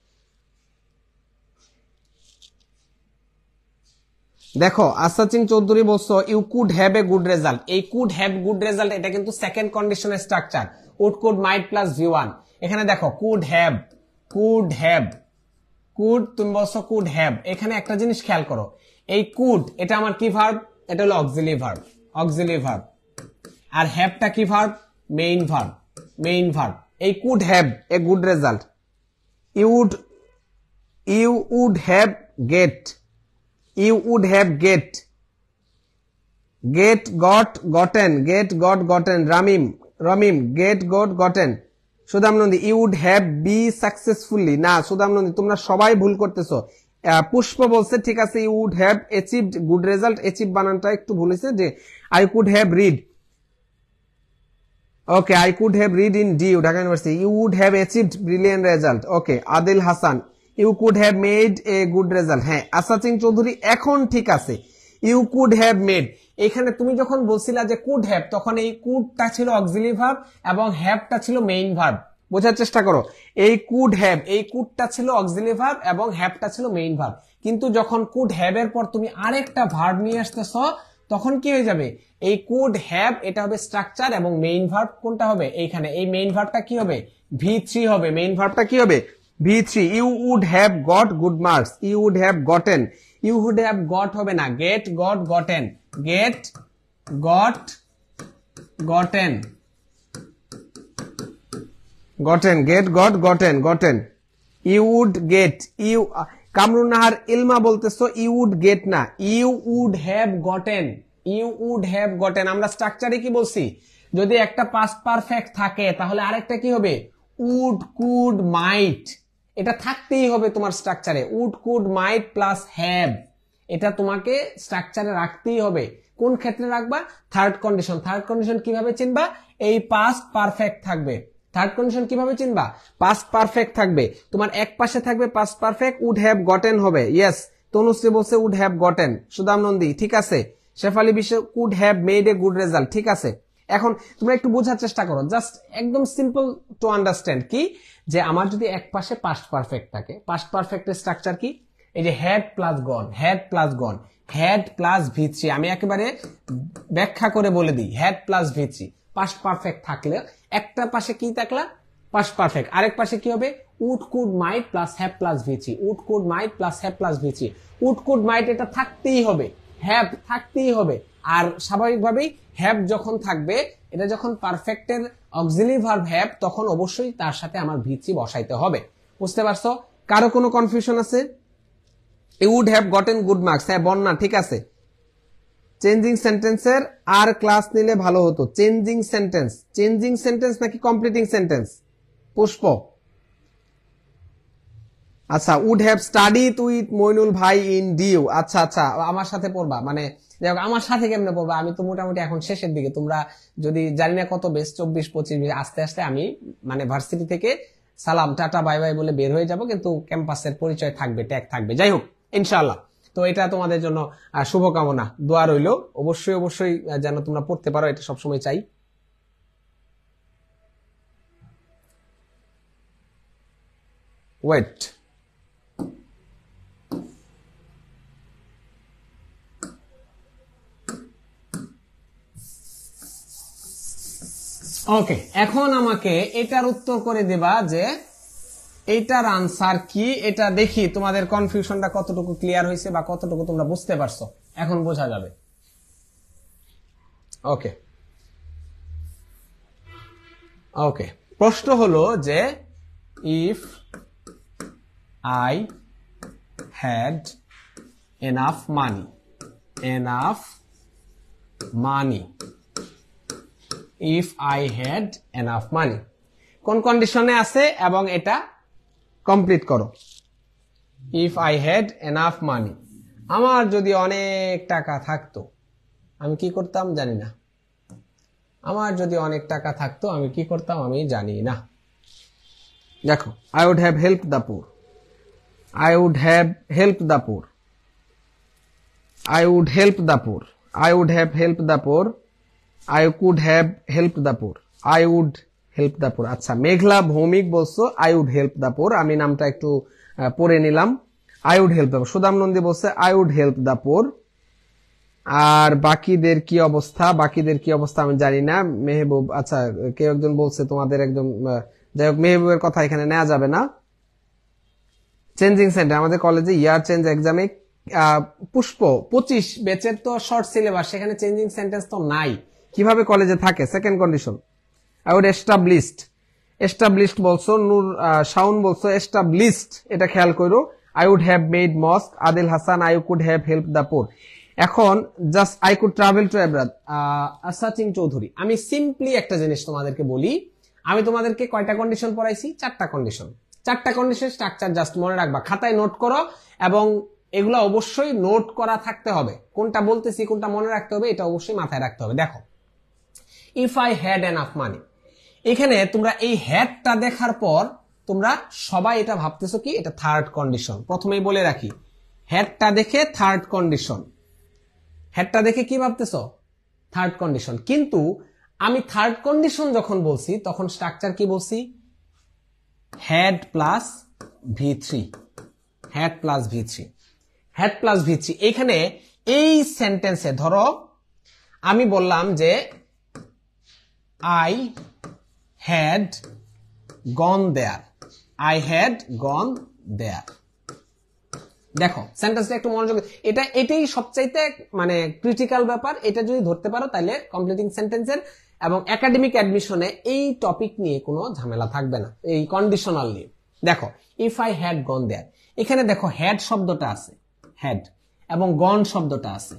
দেখো আসাচিং চৌধুরী বলছো you could have a good result এই could have good result এটা কিন্তু second কন্ডিশনের structure would could might plus V one এখানে দেখো could have could have could তুমি বলছো কুড হ্যাভ এখানে একটা জিনিস খেয়াল করো, এই কুড এটা আমার কি ভার্ব এটা হলো অক্সিলি ভার্ব অক্সিলি ভার্ব আর হ্যাভটা কি verb main verb main verb এই could have a good result you'd you would have get you would have get get got gotten get got gotten Ramim Ramim get got gotten Sudam Nandi you would have be successfully না সুদাম নন্দী তোমরা সবাই ভুল করতেছো। পুষ্প বলছে ঠিক আছে you would have achieved good result achieve বানানটা একটু ভুলেছে যে I could have read Okay, I could have read in DU, Dhaka University. You would have achieved brilliant result. Okay, Adil Hassan. You could have made a good result হ্যাঁ আসাচিং চৌধুরী এখন ঠিক আছে। You could have made এখানে তুমি যখন বলছিলা যে could have তখন এই কুডটা ছিল অক্সিলি ভার্ব এবং হ্যাভটা ছিল মেইন ভার্ব বোঝার চেষ্টা করো। এই কুড হ্যাভ এই কুডটা ছিল অক্সিলি ভার্ব এবং হ্যাভটা ছিল মেইন ভার্ব কিন্তু যখন কুড হ্যাভ এর পর তুমি আরেকটা ভার্ব নিয়ে আসতেছ, তখন কি হয়ে যাবে? এই কুড হ্যাভ এটা হবে স্ট্রাকচার এবং মেইন ভার্ব কোনটা হবে? এইখানে। এই মেইন ভার্বটা কি হবে? ভি থ্রি হবে। মেইন ভার্বটা কি হবে? V three you would have got good marks you would have gotten you would have got হবে না get got gotten get got gotten gotten get got gotten gotten you would get you Kamrun Nahar Ilma বলতেছো you would get না you would have gotten you would have gotten আমরা স্ট্রাকচারে কি বলছি যদি একটা পাস্ট পারফেক্ট থাকে তাহলে আরেকটা কি হবে উড কুড মাইট এটা থাকতেই হবে তোমার স্ট্রাকচারে would could might plus have এটা তোমাকে স্ট্রাকচারে রাখতেই হবে। কোন ক্ষেত্রে রাখবা? থার্ড কন্ডিশন থার্ড কন্ডিশন কীভাবে চিনবা? এই পাস্ট পারফেক্ট থাকবে। থার্ড কন্ডিশন কীভাবে চিনবা? পাস্ট পারফেক্ট থাকবে। তোমার এক পাশে থাকবে past perfect would have gotten হবে। ইয়েস তনুশ্রী বলছে would have gotten Sudam Nandi, ঠিক আছে। Shefali Biswa could have made a good result ঠিক আছে। এখন তোমরা একটু বোঝার চেষ্টা করো। জাস্ট একদম সিম্পল টু আন্ডারস্ট্যান্ড কি? যে আমার যদি এক পাশে পাস্ট পারফেক্ট থাকে পাস্ট পারফেক্টের স্ট্রাকচার কি? এই যে had plus gone had plus gone had plus V আমি একেবারে ব্যাখ্যা করে বলে দিই had plus V past perfect থাকলে একটা পাশে কি থাকলা? পাস্ট পারফেক্ট আরেক পাশে কি হবে? Would could might plus have plus V three would could might plus have plus V three would could might এটা থাকতেই হবে হ্যাভ থাকতেই হবে। আর স্বাভাবিকভাবেই হ্যাভ যখন থাকবে, এটা যখন পারফেক্টের অক্সিলি ভার্ব তখন অবশ্যই তার সাথে আমার ভিত্তি বসাইতে হবে। বুঝতে পারছ? কারও কোনো কনফিউশন আছে? You would have gotten good marks হ্যাঁ বন্যা, ঠিক আছে। চেঞ্জিং সেন্টেন্সের আর ক্লাস নিলে ভালো হতো। চেঞ্জিং সেন্টেন্স চেঞ্জিং সেন্টেন্স নাকি কমপ্লিটিং সেন্টেন্স পুষ্প। আচ্ছা would have study with Moinul ভাই ইন ডিউ আচ্ছা আচ্ছা আমার সাথে পড়বা। মানে আমার সাথে কেমনে পড়বা? আমি তো মোটামুটি এখন শেষের দিকে। তোমরা যদি জানি না কত বেশ, চব্বিশ, পঁচিশ আস্তে আস্তে আমি মানে ভার্সিটি থেকে সালাম, টাটা, বাই বাই বলে বের হয়ে যাব, কিন্তু ক্যাম্পাসের পরিচয় থাকবে ট্যাগ থাকবে। যাই হোক ইনশাল্লাহ তো এটা তোমাদের জন্য শুভকামনা। দোয়া রইল। অবশ্যই অবশ্যই যেন তোমরা পড়তে পারো, এটা সবসময় চাই। ওয়েট ওকে এখন আমাকে এটার উত্তর করে দেবা যে এটার আনসার কি? এটা দেখি তোমাদের কনফিউশনটা কতটুকু ক্লিয়ার হয়েছে বা কতটুকু তোমরা বুঝতে পারছ। এখন বোঝা যাবে। ওকে ওকে প্রশ্ন হলো যে if I had enough money enough money if I had enough money কোন কন্ডিশনে আছে এবং এটা কমপ্লিট করো? If I had enough money আমার যদি অনেক টাকা থাকতো, আমি কি করতাম জানি না। আমার যদি অনেক টাকা থাকতো, আমি কি করতাম আমি জানি না। দেখো I would have help the poor I would have help the poor I would help the poor I would have help the poor I could have help the poor I would help the poor আচ্ছা মেঘলা ভৌমিক বলছো I would help the পুর আমি নামটা একটু পড়ে নিলাম। I would help the Sudam Nandi বলছে I would help the পুর আর বাকিদের কি অবস্থা? বাকিদের কি অবস্থা আমি জানি না। মেহবুব আচ্ছা কেউ একজন বলছে তোমাদের একদম যাই হোক, মেহবুবের কথা এখানে নেওয়া যাবে না। চেঞ্জিং সেন্টার আমাদের কলেজে ইয়ার চেঞ্জ এক্সামে পুষ্প, পঁচিশ বেচের তো শর্ট সিলেবাস সেখানে চেঞ্জিং সেন্টেন্স তো নাই। কীভাবে কলেজে থাকে? Second condition I would established established বলছো, নূর শাউন বলছো এস্টাবলিশড এটা খেয়াল করো। I would have made mosque Adil Hasan I could have help the poor এখন just I could travel to abroad Asaching Chowdhury, আমি সিম্পলি একটা জিনিস তোমাদেরকে বলি। আমি তোমাদেরকে কয়টা কন্ডিশন পড়াইছি? চারটা কন্ডিশন চারটা কন্ডিশন স্ট্রাকচার জাস্ট মনে রাখবা। খাতায় নোট করো এবং এগুলো অবশ্যই নোট করা থাকতে হবে। কোনটা বলতেছি, কোনটা মনে রাখতে হবে, এটা অবশ্যই মাথায় রাখতে হবে। দেখো if I had enough money এখানে তোমরা এই হ্যাডটা দেখার পর তোমরা সবাই এটা ভাবতেছো কি? এটা থার্ড কন্ডিশন প্রথমেই বলে রাখি হ্যাডটা দেখে থার্ড কন্ডিশন হ্যাডটা দেখে কি ভাবতেছ? থার্ড কন্ডিশন কিন্তু আমি থার্ড কন্ডিশন যখন বলছি, তখন স্ট্রাকচার কি বলছি? Had plus V three had plus V three had plus V three এখানে এই সেন্টেন্সে ধরো, আমি বললাম যে I had gone there I had gone there দেখো সেন্টেন্সটা একটু মনোযোগ এটা এটাই সবচাইতে মানে ক্রিটিক্যাল ব্যাপার। এটা যদি ধরতে পারো, তাহলে কমপ্লিটিং সেন্টেন্সের এবং একাডেমিক অ্যাডমিশনে এই টপিক নিয়ে কোনো ঝামেলা থাকবে না। এই কন্ডিশনাল নিয়ে। দেখো if I had gone there এখানে দেখো হ্যাড শব্দটা আছে। হ্যাড এবং গন শব্দটা আছে।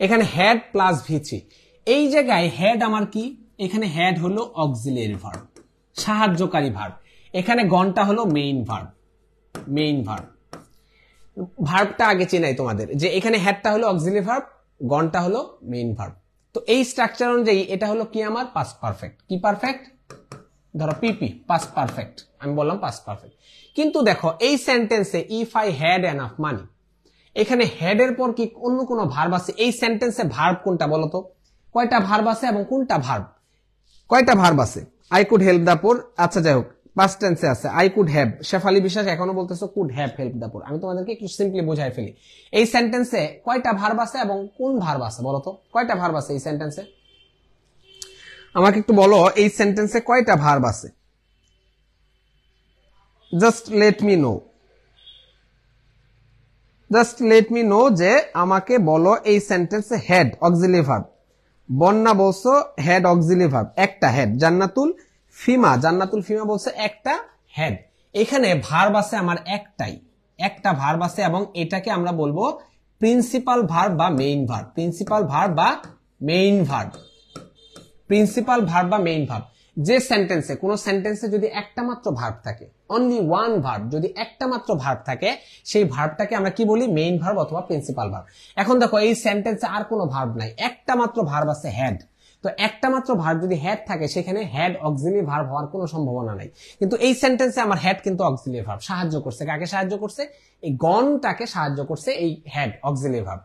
এখানে হ্যাড প্লাস ভিচি এই জায়গায় হেড আমার কি? এখানে হেড হলো অক্সিলিয়ারি ভার্ব সাহায্যকারী ভার্ব এখানে গনটা হলো মেইন ভার্ব মেইন ভার্ব ভার্বটা আগে চেনাই তোমাদের, যে এখানে হ্যাডটা হলো অক্সিলিয়ারি ভার্ব গনটা হলো মেইন ভার্ব তো এই স্ট্রাকচার অনুযায়ী এটা হলো কি আমার? পাস পারফেক্ট কি পারফেক্ট ধরো পিপি পাস পারফেক্ট আমি বললাম পাস পারফেক্ট কিন্তু দেখো, এই সেন্টেন্সে if I had enough money এখানে হেড এর পর কি অন্য কোনো ভার্ব আছে? এই সেন্টেন্সে ভার্ব কোনটা বলতো কয়টা ভার্ব আছে এবং কোনটা ভার্ব কয়টা ভার্ব আছে? I could help the poor আচ্ছা যাই হোক পাস্ট টেন্সে আছে। I could have Shefali Biswas এখনও বলতেছো could have help the poor আমি তোমাদেরকে একটু সিম্পলি বোঝাই ফেলি। এই সেন্টেন্সে কয়টা ভার্ব আছে এবং কোন ভার্ব আছে বলতো কয়টা ভার্ব আছে এই সেন্টেন্সে আমাকে একটু বলো, এই সেন্টেন্সে কয়টা ভার্ব আছে? Just let me know just let me know যে আমাকে বলো এই সেন্টেন্সে হেড অক্সিলি ভার্ব বন্যা বলছো হেড অক্সিলি ভার্ব একটা হেড জান্নাতুল ফিমা জান্নাতুল ফিমা বলছে একটা হেড এখানে ভার্ব আছে আমার একটাই। একটা ভার্ব আছে এবং এটাকে আমরা বলব প্রিন্সিপাল ভার্ব বা মেইন ভার্ব প্রিন্সিপাল ভার্ব বা মেইন ভার্ব প্রিন্সিপাল ভার্ব বা মেইন ভার্ব যে সেন্টেন্সে কোন সেন্টেন্সে যদি একটা মাত্র ভার্ব থাকে অনলি ওয়ান ভার্ব যদি একটা মাত্র ভার্ব থাকে, সেই ভার্বটাকে আমরা কি বলি? মেইন ভার্ব অথবা প্রিন্সিপাল ভার্ব এখন দেখো, এই সেন্টেন্সে আর কোনো ভার্ব নাই। একটা মাত্র ভার্ব আছে হ্যাড তো একটা মাত্র ভার্ব যদি হ্যাড থাকে, সেখানে হ্যাড অক্সিলি ভার্ব হওয়ার কোনো সম্ভাবনা নাই। কিন্তু এই সেন্টেন্সে আমার হ্যাড কিন্তু অক্সিলি ভার্ব সাহায্য করছে। কাকে সাহায্য করছে? এই গনটাকে সাহায্য করছে এই হ্যাড অক্সিলি ভার্ব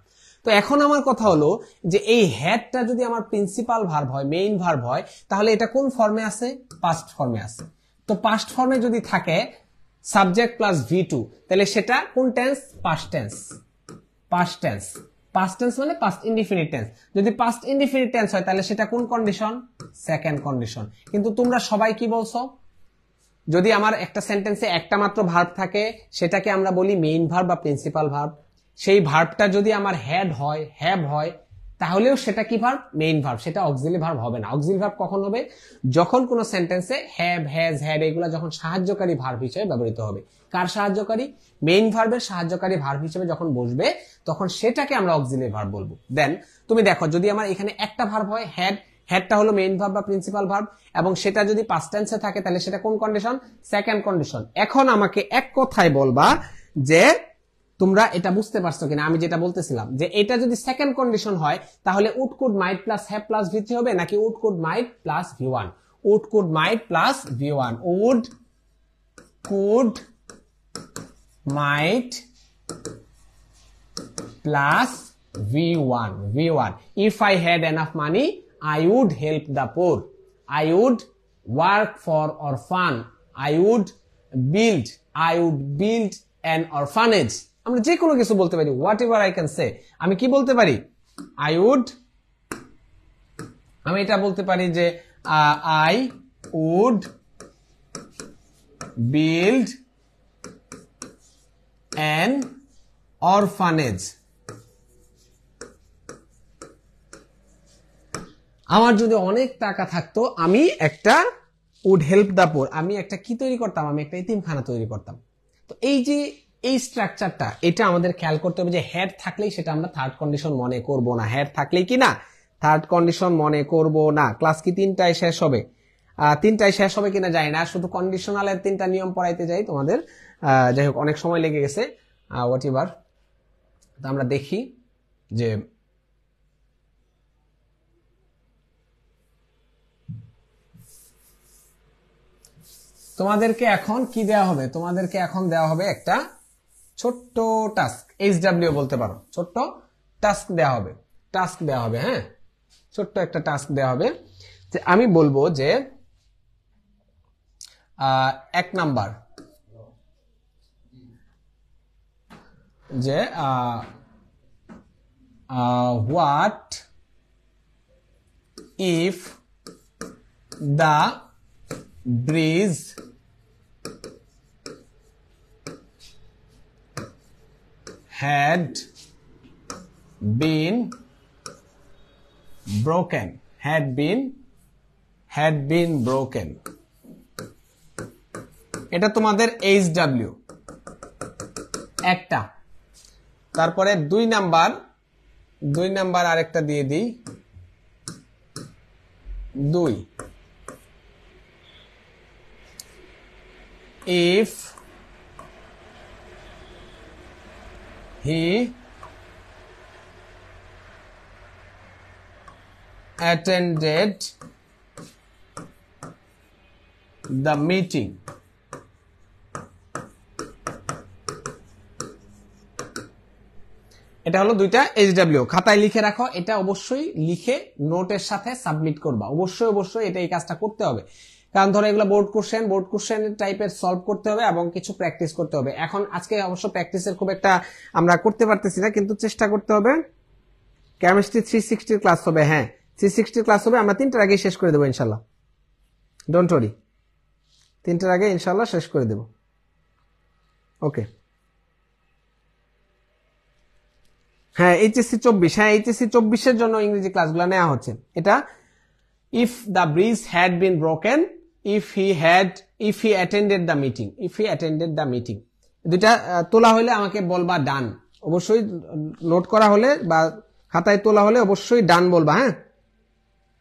তো এখন আমার কথা হলো যে এই হ্যাডটা যদি আমার প্রিন্সিপাল ভার্ব হয় মেইন ভার্ব হয়, তাহলে এটা কোন ফর্মে আছে? পাস্ট ফর্মে আছে। তো পাস্ট ফর্মে যদি থাকে সাবজেক্ট প্লাস ভি টু তাহলে সেটা কোন tense past tense past tense past tense মানে পাস্ট ইনডিফিনিট টেন্স যদি পাস্ট ইনডিফিনিট টেন্স হয়, তাহলে সেটা কোন কন্ডিশন সেকেন্ড কন্ডিশন কিন্তু তোমরা সবাই কি বলছো? যদি আমার একটা সেন্টেন্সে একটা মাত্র ভার্ব থাকে, সেটাকে আমরা বলি মেইন ভার্ব বা প্রিন্সিপাল ভার্ব সেই ভার্বটা যদি আমার হ্যাড হয় হ্যাভ হয়, তাহলেও সেটা কি ভার্ব মেইন ভার্ব সেটা অক্সিলি ভার্ব হবে না। অক্সিলি ভার্ব কখন হবে? যখন কোনো সেন্টেন্সে হ্যাভ হ্যাজ হ্যাড এগুলো যখন সাহায্যকারী ভার্ব হিসেবে ব্যবহৃত হবে। কার সাহায্যকারী? মেইন ভার্বের সাহায্যকারী ভার্ব হিসেবে যখন বসবে, তখন সেটাকে আমরা অক্সিলি ভার্ব বলব। দেন তুমি দেখো, যদি আমার এখানে একটা ভার্ব হয় হ্যাড হ্যাডটা হলো মেইন ভার্ব বা প্রিন্সিপাল ভার্ব এবং সেটা যদি পাস্ট টেন্সে থাকে, তাহলে সেটা কোন কন্ডিশন সেকেন্ড কন্ডিশন এখন আমাকে এক কথায় বলবা যে তোমরা এটা বুঝতে পারছ কিনা আমি যেটা বলতেছিলাম, যে এটা যদি সেকেন্ড কন্ডিশন হয়, তাহলে would could might plus have plus V হবে, নাকি would could might plus V one would could might plus V one would could might plus V one V one if I had enough money I would help the poor. I would work for orphan. I would build. I would build an orphanage. আমরা যে কোনো কিছু বলতে পারি whatever I can say আমি কি বলতে পারি? আই উড আমি এটা বলতে পারি যে I would build an orphanage আমার যদি অনেক টাকা থাকতো, আমি একটা উড হেল্প দা পোর আমি একটা কি তৈরি করতাম? আমি একটা ইতিমখানা তৈরি করতাম। তো এই যে এই স্ট্রাকচারটা এটা আমাদের খেয়াল করতে হবে যে হেড থাকলেই সেটা আমরা থার্ড কন্ডিশন মনে করব না। হেড থাকলেই কি না? থার্ড কন্ডিশন মনে করব না। ক্লাস কি তিনটায় শেষ হবে? তিনটায় শেষ হবে কিনা যায় না। শুধু কন্ডিশনালের তিনটা নিয়ম পড়াইতে যাই তোমাদের। যাই হোক, অনেক সময় লেগে গেছে। হোয়াট এভার আমরা দেখি যে তোমাদেরকে এখন কি দেওয়া হবে? তোমাদেরকে এখন দেওয়া হবে একটা ছোট্ট টাস্ক এইচ ডাব্লিউ বলতে পারো। ছোট্ট টাস্ক দেওয়া হবে। টাস্ক দেওয়া হবে হ্যাঁ? ছোট্ট একটা টাস্ক দেওয়া হবে যে আমি বলব যে এক নাম্বার যে what if the bridge had been broken. Had been had been broken. এটা তোমাদের এইচ ডাব্লিউ একটা। তারপরে দুই নাম্বার দুই নাম্বার আরেকটা দিয়ে দিই। দুই। If he attended the meeting. এটা হলো দুইটা এইচডাব্লিউ খাতায় লিখে রাখো, এটা অবশ্যই লিখে নোটের সাথে সাবমিট করবা। অবশ্যই অবশ্যই এটা এই কাজটা করতে হবে। কারণ ধরো এগুলো বোর্ড কোশ্চেন বোর্ড কোশ্চেন টাইপের সলভ করতে হবে এবং কিছু প্র্যাকটিস করতে হবে। এখন আজকে অবশ্য প্র্যাকটিসের খুব একটা আমরা করতে পারতেছি না, কিন্তু চেষ্টা করতে হবে। কেমিস্ট্রি থ্রি সিক্সটির ক্লাস হবে হ্যাঁ। থ্রি সিক্সটির ক্লাস হবে, আমরা তিনটার আগে শেষ করে দেবো, ইনশাল্লাহ। ডোন্ট ওরি তিনটার আগে ইনশাল্লাহ শেষ করে দেব। ওকে হ্যাঁ এইচএসসি চব্বিশ। হ্যাঁ এইচএসসি চব্বিশের জন্য ইংরেজি ক্লাসগুলো নেওয়া হচ্ছে। এটা if the bridge had been broken if he had if he attended the meeting if he attended the meeting দুইটা তোলা হলে আমাকে বলবা ডান অবশ্যই নোট করা হলে বা খাতায় তোলা হলে অবশ্যই ডান বলবা হ্যাঁ?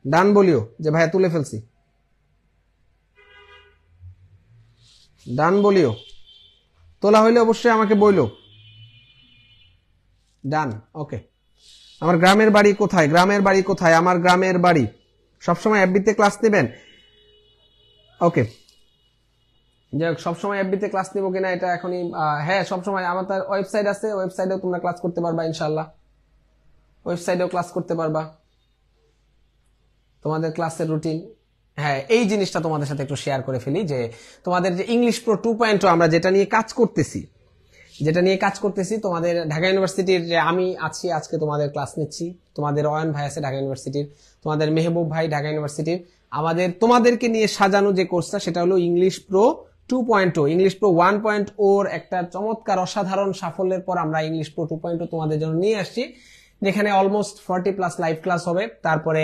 ডান বলিও, যে ভাইয়া তুলে ফেলছি। ডান বলিও। তোলা হইলে অবশ্যই আমাকে বইলো। ডান ওকে আমার গ্রামের বাড়ি কোথায়? গ্রামের বাড়ি কোথায়? আমার গ্রামের বাড়ি। সবসময় এফবিতে ক্লাস নেবেন। ওকে যাই হোক, সবসময় এফবিতে ক্লাস নিব কিনা এটা এখনই হ্যাঁ সবসময় আমার ওয়েবসাইট আছে ওয়েবসাইটেও তোমরা ক্লাস করতে পারবা ইনশাল্লাহ ওয়েবসাইটেও ক্লাস করতে পারবা। তোমাদের ক্লাসের রুটিন হ্যাঁ এই জিনিসটা তোমাদের সাথে একটু শেয়ার করে ফেলি যে, তোমাদের যে ইংলিশ প্রো টু পয়েন্ট আমরা যেটা নিয়ে কাজ করতেছি, যেটা নিয়ে কাজ করতেছি, তোমাদের ঢাকা ইউনিভার্সিটির যে আমি আছি, আজকে তোমাদের ক্লাস নিচ্ছি। তোমাদের অয়ন ভাই আছে ঢাকা ইউনিভার্সিটির, তোমাদের মেহবুব ভাই ঢাকা ইউনিভার্সিটির। আমাদের, তোমাদেরকে নিয়ে সাজানো যে কোর্সটা সেটা হলো English pro two point O English pro one point ওর একটা চমৎকার অসাধারণ সাফল্যের পর আমরা English pro two point O তোমাদের জন্য নিয়ে আসছি, যেখানে almost forty plus live class হবে। তারপরে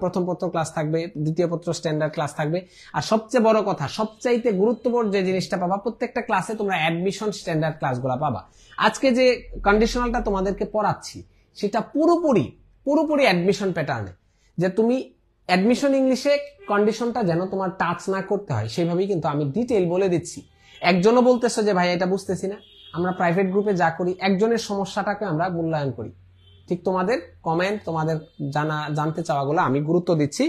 প্রথম পত্র ক্লাস থাকবে, দ্বিতীয় পত্র স্ট্যান্ডার্ড ক্লাস থাকবে। আর সবচেয়ে বড় কথা, সবচাইতে গুরুত্বপূর্ণ যে জিনিসটা পাবা, প্রত্যেকটা ক্লাসে তোমরা অ্যাডমিশন স্ট্যান্ডার্ড ক্লাসগুলো পাবা। আজকে যে কন্ডিশনালটা তোমাদেরকে পড়াচ্ছি, সেটা পুরোপুরি পুরোপুরি অ্যাডমিশন প্যাটার্নে যে তুমি অ্যাডমিশন ইংলিশে কন্ডিশনটা যেন তোমার টাচ না করতে হয়, সেভাবেই কিন্তু আমি ডিটেল বলে দিচ্ছি। একজনও বলতেছো যে, ভাই, এটা বুঝতেছি না। আমরা প্রাইভেট গ্রুপে যা করি, একজনের সমস্যাটাকে আমরা মূল্যায়ন করি। ঠিক তোমাদের কমেন্ট তোমাদের জানা, জানতে চাওয়াগুলো আমি গুরুত্ব দিচ্ছি।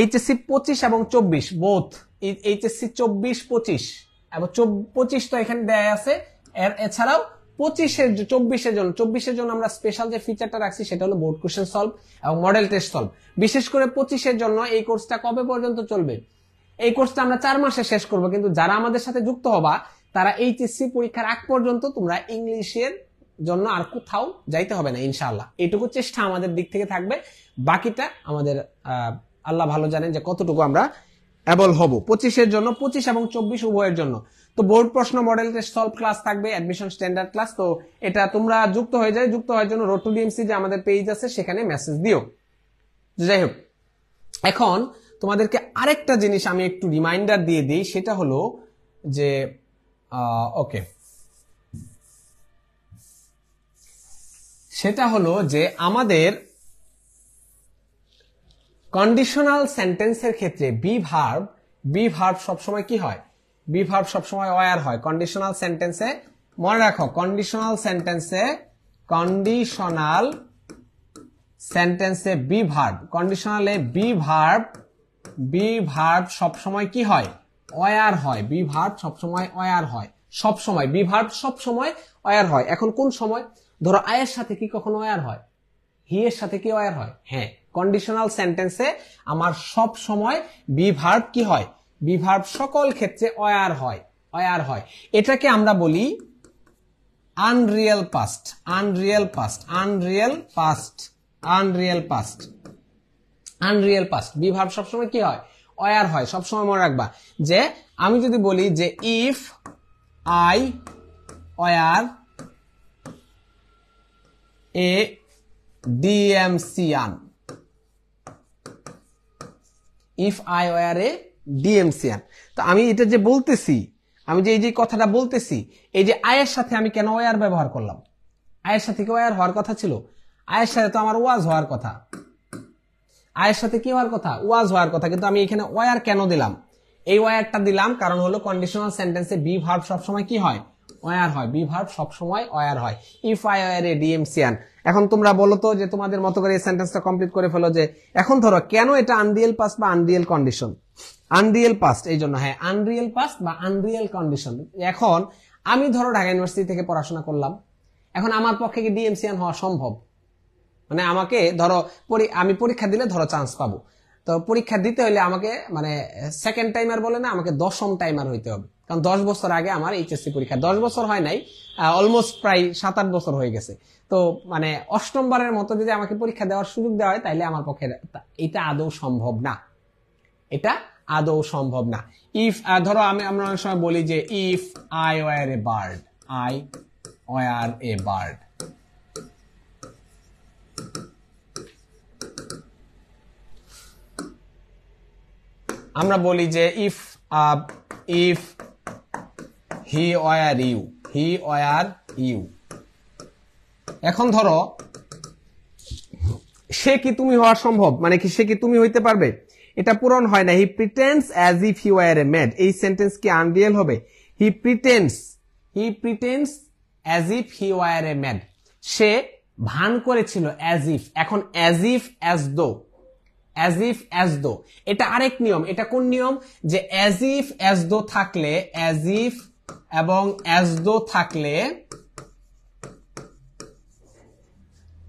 এইচএসসি পঁচিশ এবং চব্বিশ বোথ এইচএসসি চব্বিশ, পঁচিশ। এবং পঁচিশ তো এখানে দেয়া আছে। এর, এছাড়াও পঁচিশের চব্বিশের জন্য চব্বিশের জন্য আমরা স্পেশাল যে ফিচারটা রাখছি সেটা হলো বোর্ড কোশ্চেন সলভ এবং মডেল টেস্ট সলভ বিশেষ করে পঁচিশের জন্য এই কোর্সটা কবে পর্যন্ত চলবে? এই কোর্সটা আমরা চার মাসে শেষ করব, কিন্তু যারা আমাদের সাথে যুক্ত হবা, তারা এইচএসসি পরীক্ষার আগ পর্যন্ত তোমরা ইংলিশের জন্য আর কোথাও যাইতে হবে না, ইনশাআল্লাহ। এইটুকু চেষ্টা আমাদের দিক থেকে থাকবে। বাকিটা আমাদের আল্লাহ ভালো জানেন যে কতটুকু আমরা অ্যাবল হব। পঁচিশের জন্য, পঁচিশ এবং চব্বিশ উভয়ের জন্য। তো বোর্ড প্রশ্ন মডেল টেস্ট সলভ ক্লাস থাকবে অ্যাডমিশন স্ট্যান্ডার্ড ক্লাস তো এটা তোমরা যুক্ত হয়ে যায় যুক্ত হওয়ার জন্য রোড ডিএমসি যে আমাদের পেজ আছে, সেখানে মেসেজ দিও। যাই হোক, এখন তোমাদেরকে আরেকটা জিনিস আমি একটু রিমাইন্ডার দিয়ে দিই, সেটা হলো যে ওকে সেটা হলো যে আমাদের কন্ডিশনাল সেন্টেন্সের ক্ষেত্রে বি ভার্ব বি ভার্ব সবসময় কি হয়? বি ভার্ব সবসময় ওয়ার হয়? কন্ডিশনাল সেন্টেন্সে মনে রাখো কন্ডিশনাল সেন্টেন্সে কন্ডিশনাল সেন্টেন্সে বি ভার্ব কন্ডিশনালে বি ভার্ব বি ভার্ব সবসময় কি হয়? অয়ার হয়। বি ভার্ব সবসময় অয়ার হয়। সবসময় বি ভার্ব সবসময় অয়ার হয়। এখন কোন সময়? ধরো, আয়ের সাথে কি কখনো অয়ার হয়? হি এর সাথে কি অয়ার হয়? হ্যাঁ। কন্ডিশনাল সেন্টেন্সে আমার সব সময় বি ভার্ব কি হয়? বি ভার্ব সকল ক্ষেত্রে অয়ার হয় অয়ার হয়। এটাকে আমরা বলি unreal past unreal past unreal past unreal past unreal past be verb সবসময় কি হয়? অয়ার হয়, সবসময় মনে রাখবা যে আমি যদি বলি যে if I were a DMCian if I were a DMCian তো আমি এটা যে বলতেছি, আমি যে এই যে কথাটা বলতেছি, এই যে আয়ের সাথে আমি কেন ওয়ার ব্যবহার করলাম? আয়ের সাথে কি ওয়ার হওয়ার কথা ছিল? আয়ের সাথে তো আমার ওয়াজ হওয়ার কথা। আয়ের সাথে কি হওয়ার কথা? ওয়াজ হওয়ার কথা, কিন্তু আমি এখানে ওয়ার কেন দিলাম? এই ওয়ারটা দিলাম কারণ হলো কন্ডিশনাল সেন্টেন্সে বি ভার্ব সবসময় কি হয়? ওয়ার হয় বি ভার্ব সবসময় ওয়ার হয়। If I were a DMCian এখন তোমরা বলো তো যে তোমাদের মতো করে এই সেন্টেন্সটা কমপ্লিট করে ফেলো যে, এখন ধরো কেন এটা আনরিয়েল পাস্ট বা আনরিয়েল কন্ডিশন আনরিয়েল পাস্ট এই জন্য হ্যাঁ আনরিয়েল পাস্ট বা আনরিয়েল কন্ডিশন এখন, আমি ধরো ঢাকা ইউনিভার্সিটি থেকে পড়াশোনা করলাম। এখন আমার পক্ষে কি ডিএমসিয়ান হওয়া সম্ভব? মানে আমাকে ধরো আমি পরীক্ষা দিলে ধরো চান্স পাবো। তো পরীক্ষা দিতে হলে আমাকে মানে সেকেন্ড টাইমার বলে না, আমাকে দশম টাইমার হইতে হবে। কারণ দশ বছর আগে আমার এইচএসসি পরীক্ষা। দশ বছর হয় নাই অলমোস্ট প্রায় সাত আট বছর হয়ে গেছে। তো মানে অষ্টমবারের মতো যদি আমাকে পরীক্ষা দেওয়ার সুযোগ দেওয়া হয়, তাইলে আমার পক্ষে এটা আদৌ সম্ভব না। এটা আদৌ সম্ভব না। ইফ ধরো আমি আমরা অনেক সময় বলি যে if I were a bird I were a bird আমরা বলি যে if if he were you, he were you. এখন ধরো, সে কি তুমি হওয়া সম্ভব? মানে কি সে কি তুমি হইতে পারবে? এটা পূরণ হয় না। He pretends as if he were a mad. এই সেন্টেন্স কি আনরিয়েল হবে? He pretends he pretends as if he were a mad. সে ভান করেছিল অ্যাজ ইফ। এখন as if as though. As if as though. এটা আরেক নিয়ম। এটা কোন নিয়ম? যে অ্যাজ ইফ অ্যাজ দো থাকলে, অ্যাজ ইফ এবং অ্যাজ দো থাকলে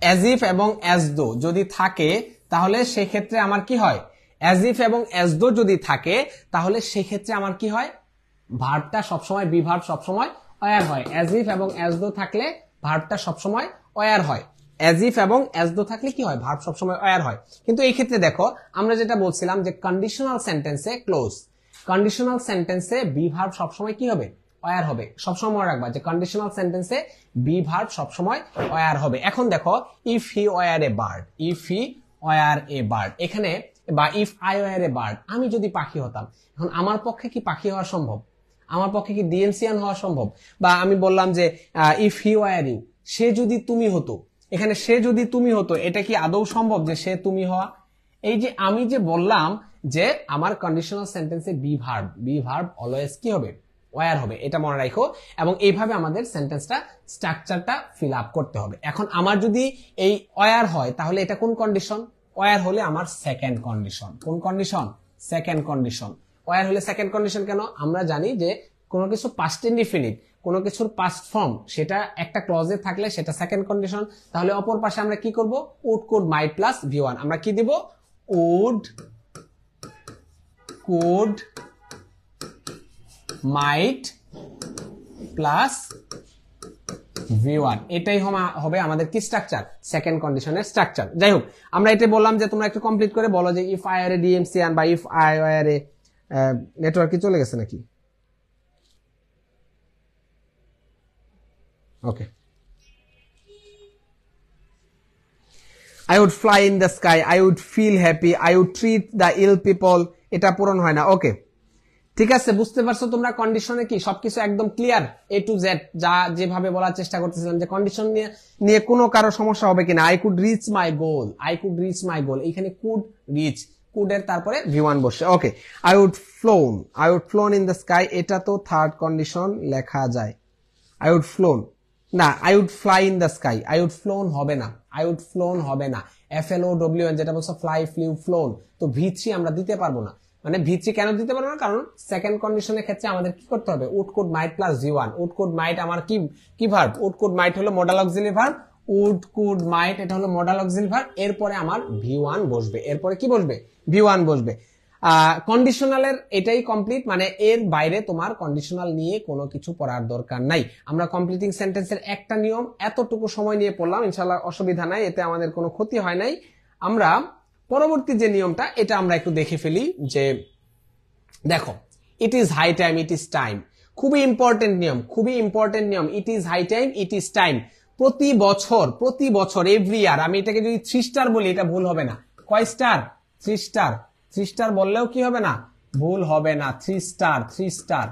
অ্যাজ ইফ এবং অ্যাজ দো যদি থাকে, তাহলে সেক্ষেত্রে আমার কি হয়? অ্যাজ ইফ এবং অ্যাজ দো যদি থাকে, তাহলে সেক্ষেত্রে আমার কি হয়? ভার্বটা সবসময় বি ভার্ব সবসময় অয়ার হয়। অ্যাজ ইফ এবং অ্যাজ দো থাকলে ভার্বটা সবসময় অয়ার হয়। অ্যাজ ইফ এবং অ্যাজ দো থাকলে কি হয়? ভার্ব সবসময় অয়ার হয়। কিন্তু এই ক্ষেত্রে দেখো, আমরা যেটা বলছিলাম যে কন্ডিশনাল সেন্টেন্সে ক্লোজ কন্ডিশনাল সেন্টেন্সে বি ভার্ব সবসময় কি হবে? অয়ার হবে। সবসময় মনে রাখবা যে কন্ডিশনাল সেন্টেন্সে বি ভার্ব সবসময় অয়ার হবে। এখন দেখো if he were a bird if he were a bird এখানে বা if I were a bird আমি যদি পাখি হতাম, এখন আমার পক্ষে কি পাখি হওয়া সম্ভব? আমার পক্ষে কি ডিএমসিয়ান হওয়া সম্ভব? বা আমি বললাম যে ইফ হি ওয়ার সে যদি তুমি হতো, এখানে সে যদি তুমি হতো, এটা কি আদৌ সম্ভব যে সে তুমি হওয়া? এই যে আমি যে বললাম যে আমার কন্ডিশনাল সেন্টেন্সে be verb be verb always কি হবে? ওয়ার হবে, এটা মনে রাখো। এবং এইভাবে আমাদের সেন্টেন্সটা স্ট্রাকচারটা ফিল আপ করতে হবে। এখন আমার যদি এই ওয়ার হয়, তাহলে এটা কোন কন্ডিশন ওয়ার হলে আমার সেকেন্ড কন্ডিশন কোন কন্ডিশন সেকেন্ড কন্ডিশন ওয়ার হলে সেকেন্ড কন্ডিশন কেন? আমরা জানি যে কোনো কিছু পাস্ট ইনডিফিনিট কোনো কিছুর পাস্ট ফর্ম সেটা একটা ক্লজে থাকলে সেটা সেকেন্ড কন্ডিশন তাহলে অপর পাশে আমরা কি করব? Would could might plus V one আমরা কি দিব? Would could might plus V one এটাই হবে আমাদের কি স্ট্রাকচার সেকেন্ড কন্ডিশনের স্ট্রাকচার যাই হোক আমরা এটা বললাম যে তোমরা একটু কমপ্লিট করে বলো যে if I are a DMCian বা if I are a network চলে গেছে নাকি? Okay I would fly in the sky I would feel happy I would treat the ill people এটা পূরণ হয় না। ওকে ঠিক আছে, বুঝতে পারছ তোমরা কন্ডিশনে কি? সবকিছু একদম ক্লিয়ার এ টু জেড যা যেভাবে বলার চেষ্টা করতেছিলাম যে কন্ডিশন নিয়ে নিয়ে কোনো কারও সমস্যা হবে কিনা। I could reach my goal I could reach my goal এখানে কুড রিচ কুডের তারপরে ভি ওয়ান বসে okay I would flown I would flown in the sky এটা তো থার্ড কন্ডিশন লেখা যায়। আই উড ফ্লোন না I would fly in the sky I would flown হবে না আই উড ফ্লোন হবে না। F L O W N যেটা বলছো ফ্লাই ফ্লিউ ফ্লোন তো ভি থ্রি আমরা দিতে পারব না। মানে ভি থ্রি কেন দিতে পারব না? কারণ সেকেন্ড কন্ডিশনের ক্ষেত্রে আমাদের কি করতে হবে? Would could might plus G one would could might আমার কি কি ভার্ব উড কোড মাইট হলো modal auxiliary verb would could might এটা হলো মডাল অক্সিলি ভার্ব এরপরে আমার ভি ওয়ান বসবে। এরপরে কি বসবে? ভি ওয়ান বসবে। কন্ডিশনালের এটাই কমপ্লিট মানে এর বাইরে তোমার কন্ডিশনাল নিয়ে কোনো কিছু পড়ার দরকার নাই। আমরা কমপ্লিটিং সেন্টেন্সের একটা নিয়ম এতটুকু সময় নিয়ে পড়লাম। ইনশাল্লাহ অসুবিধা নাই, এতে আমাদের কোনো ক্ষতি হয় নাই। আমরা পরবর্তী যে নিয়মটা, এটা আমরা একটু দেখে ফেলি যে, দেখো it is high time it is time খুবই ইম্পর্টেন্ট নিয়ম, খুবই ইম্পর্টেন্ট নিয়ম it is high time it is time প্রতি বছর প্রতি বছর এভরি ইয়ার আমি এটাকে যদি থ্রি স্টার বলি, এটা ভুল হবে না। কয় star three star three star বললেও কি হবে না? ভুল হবে না। Three star three star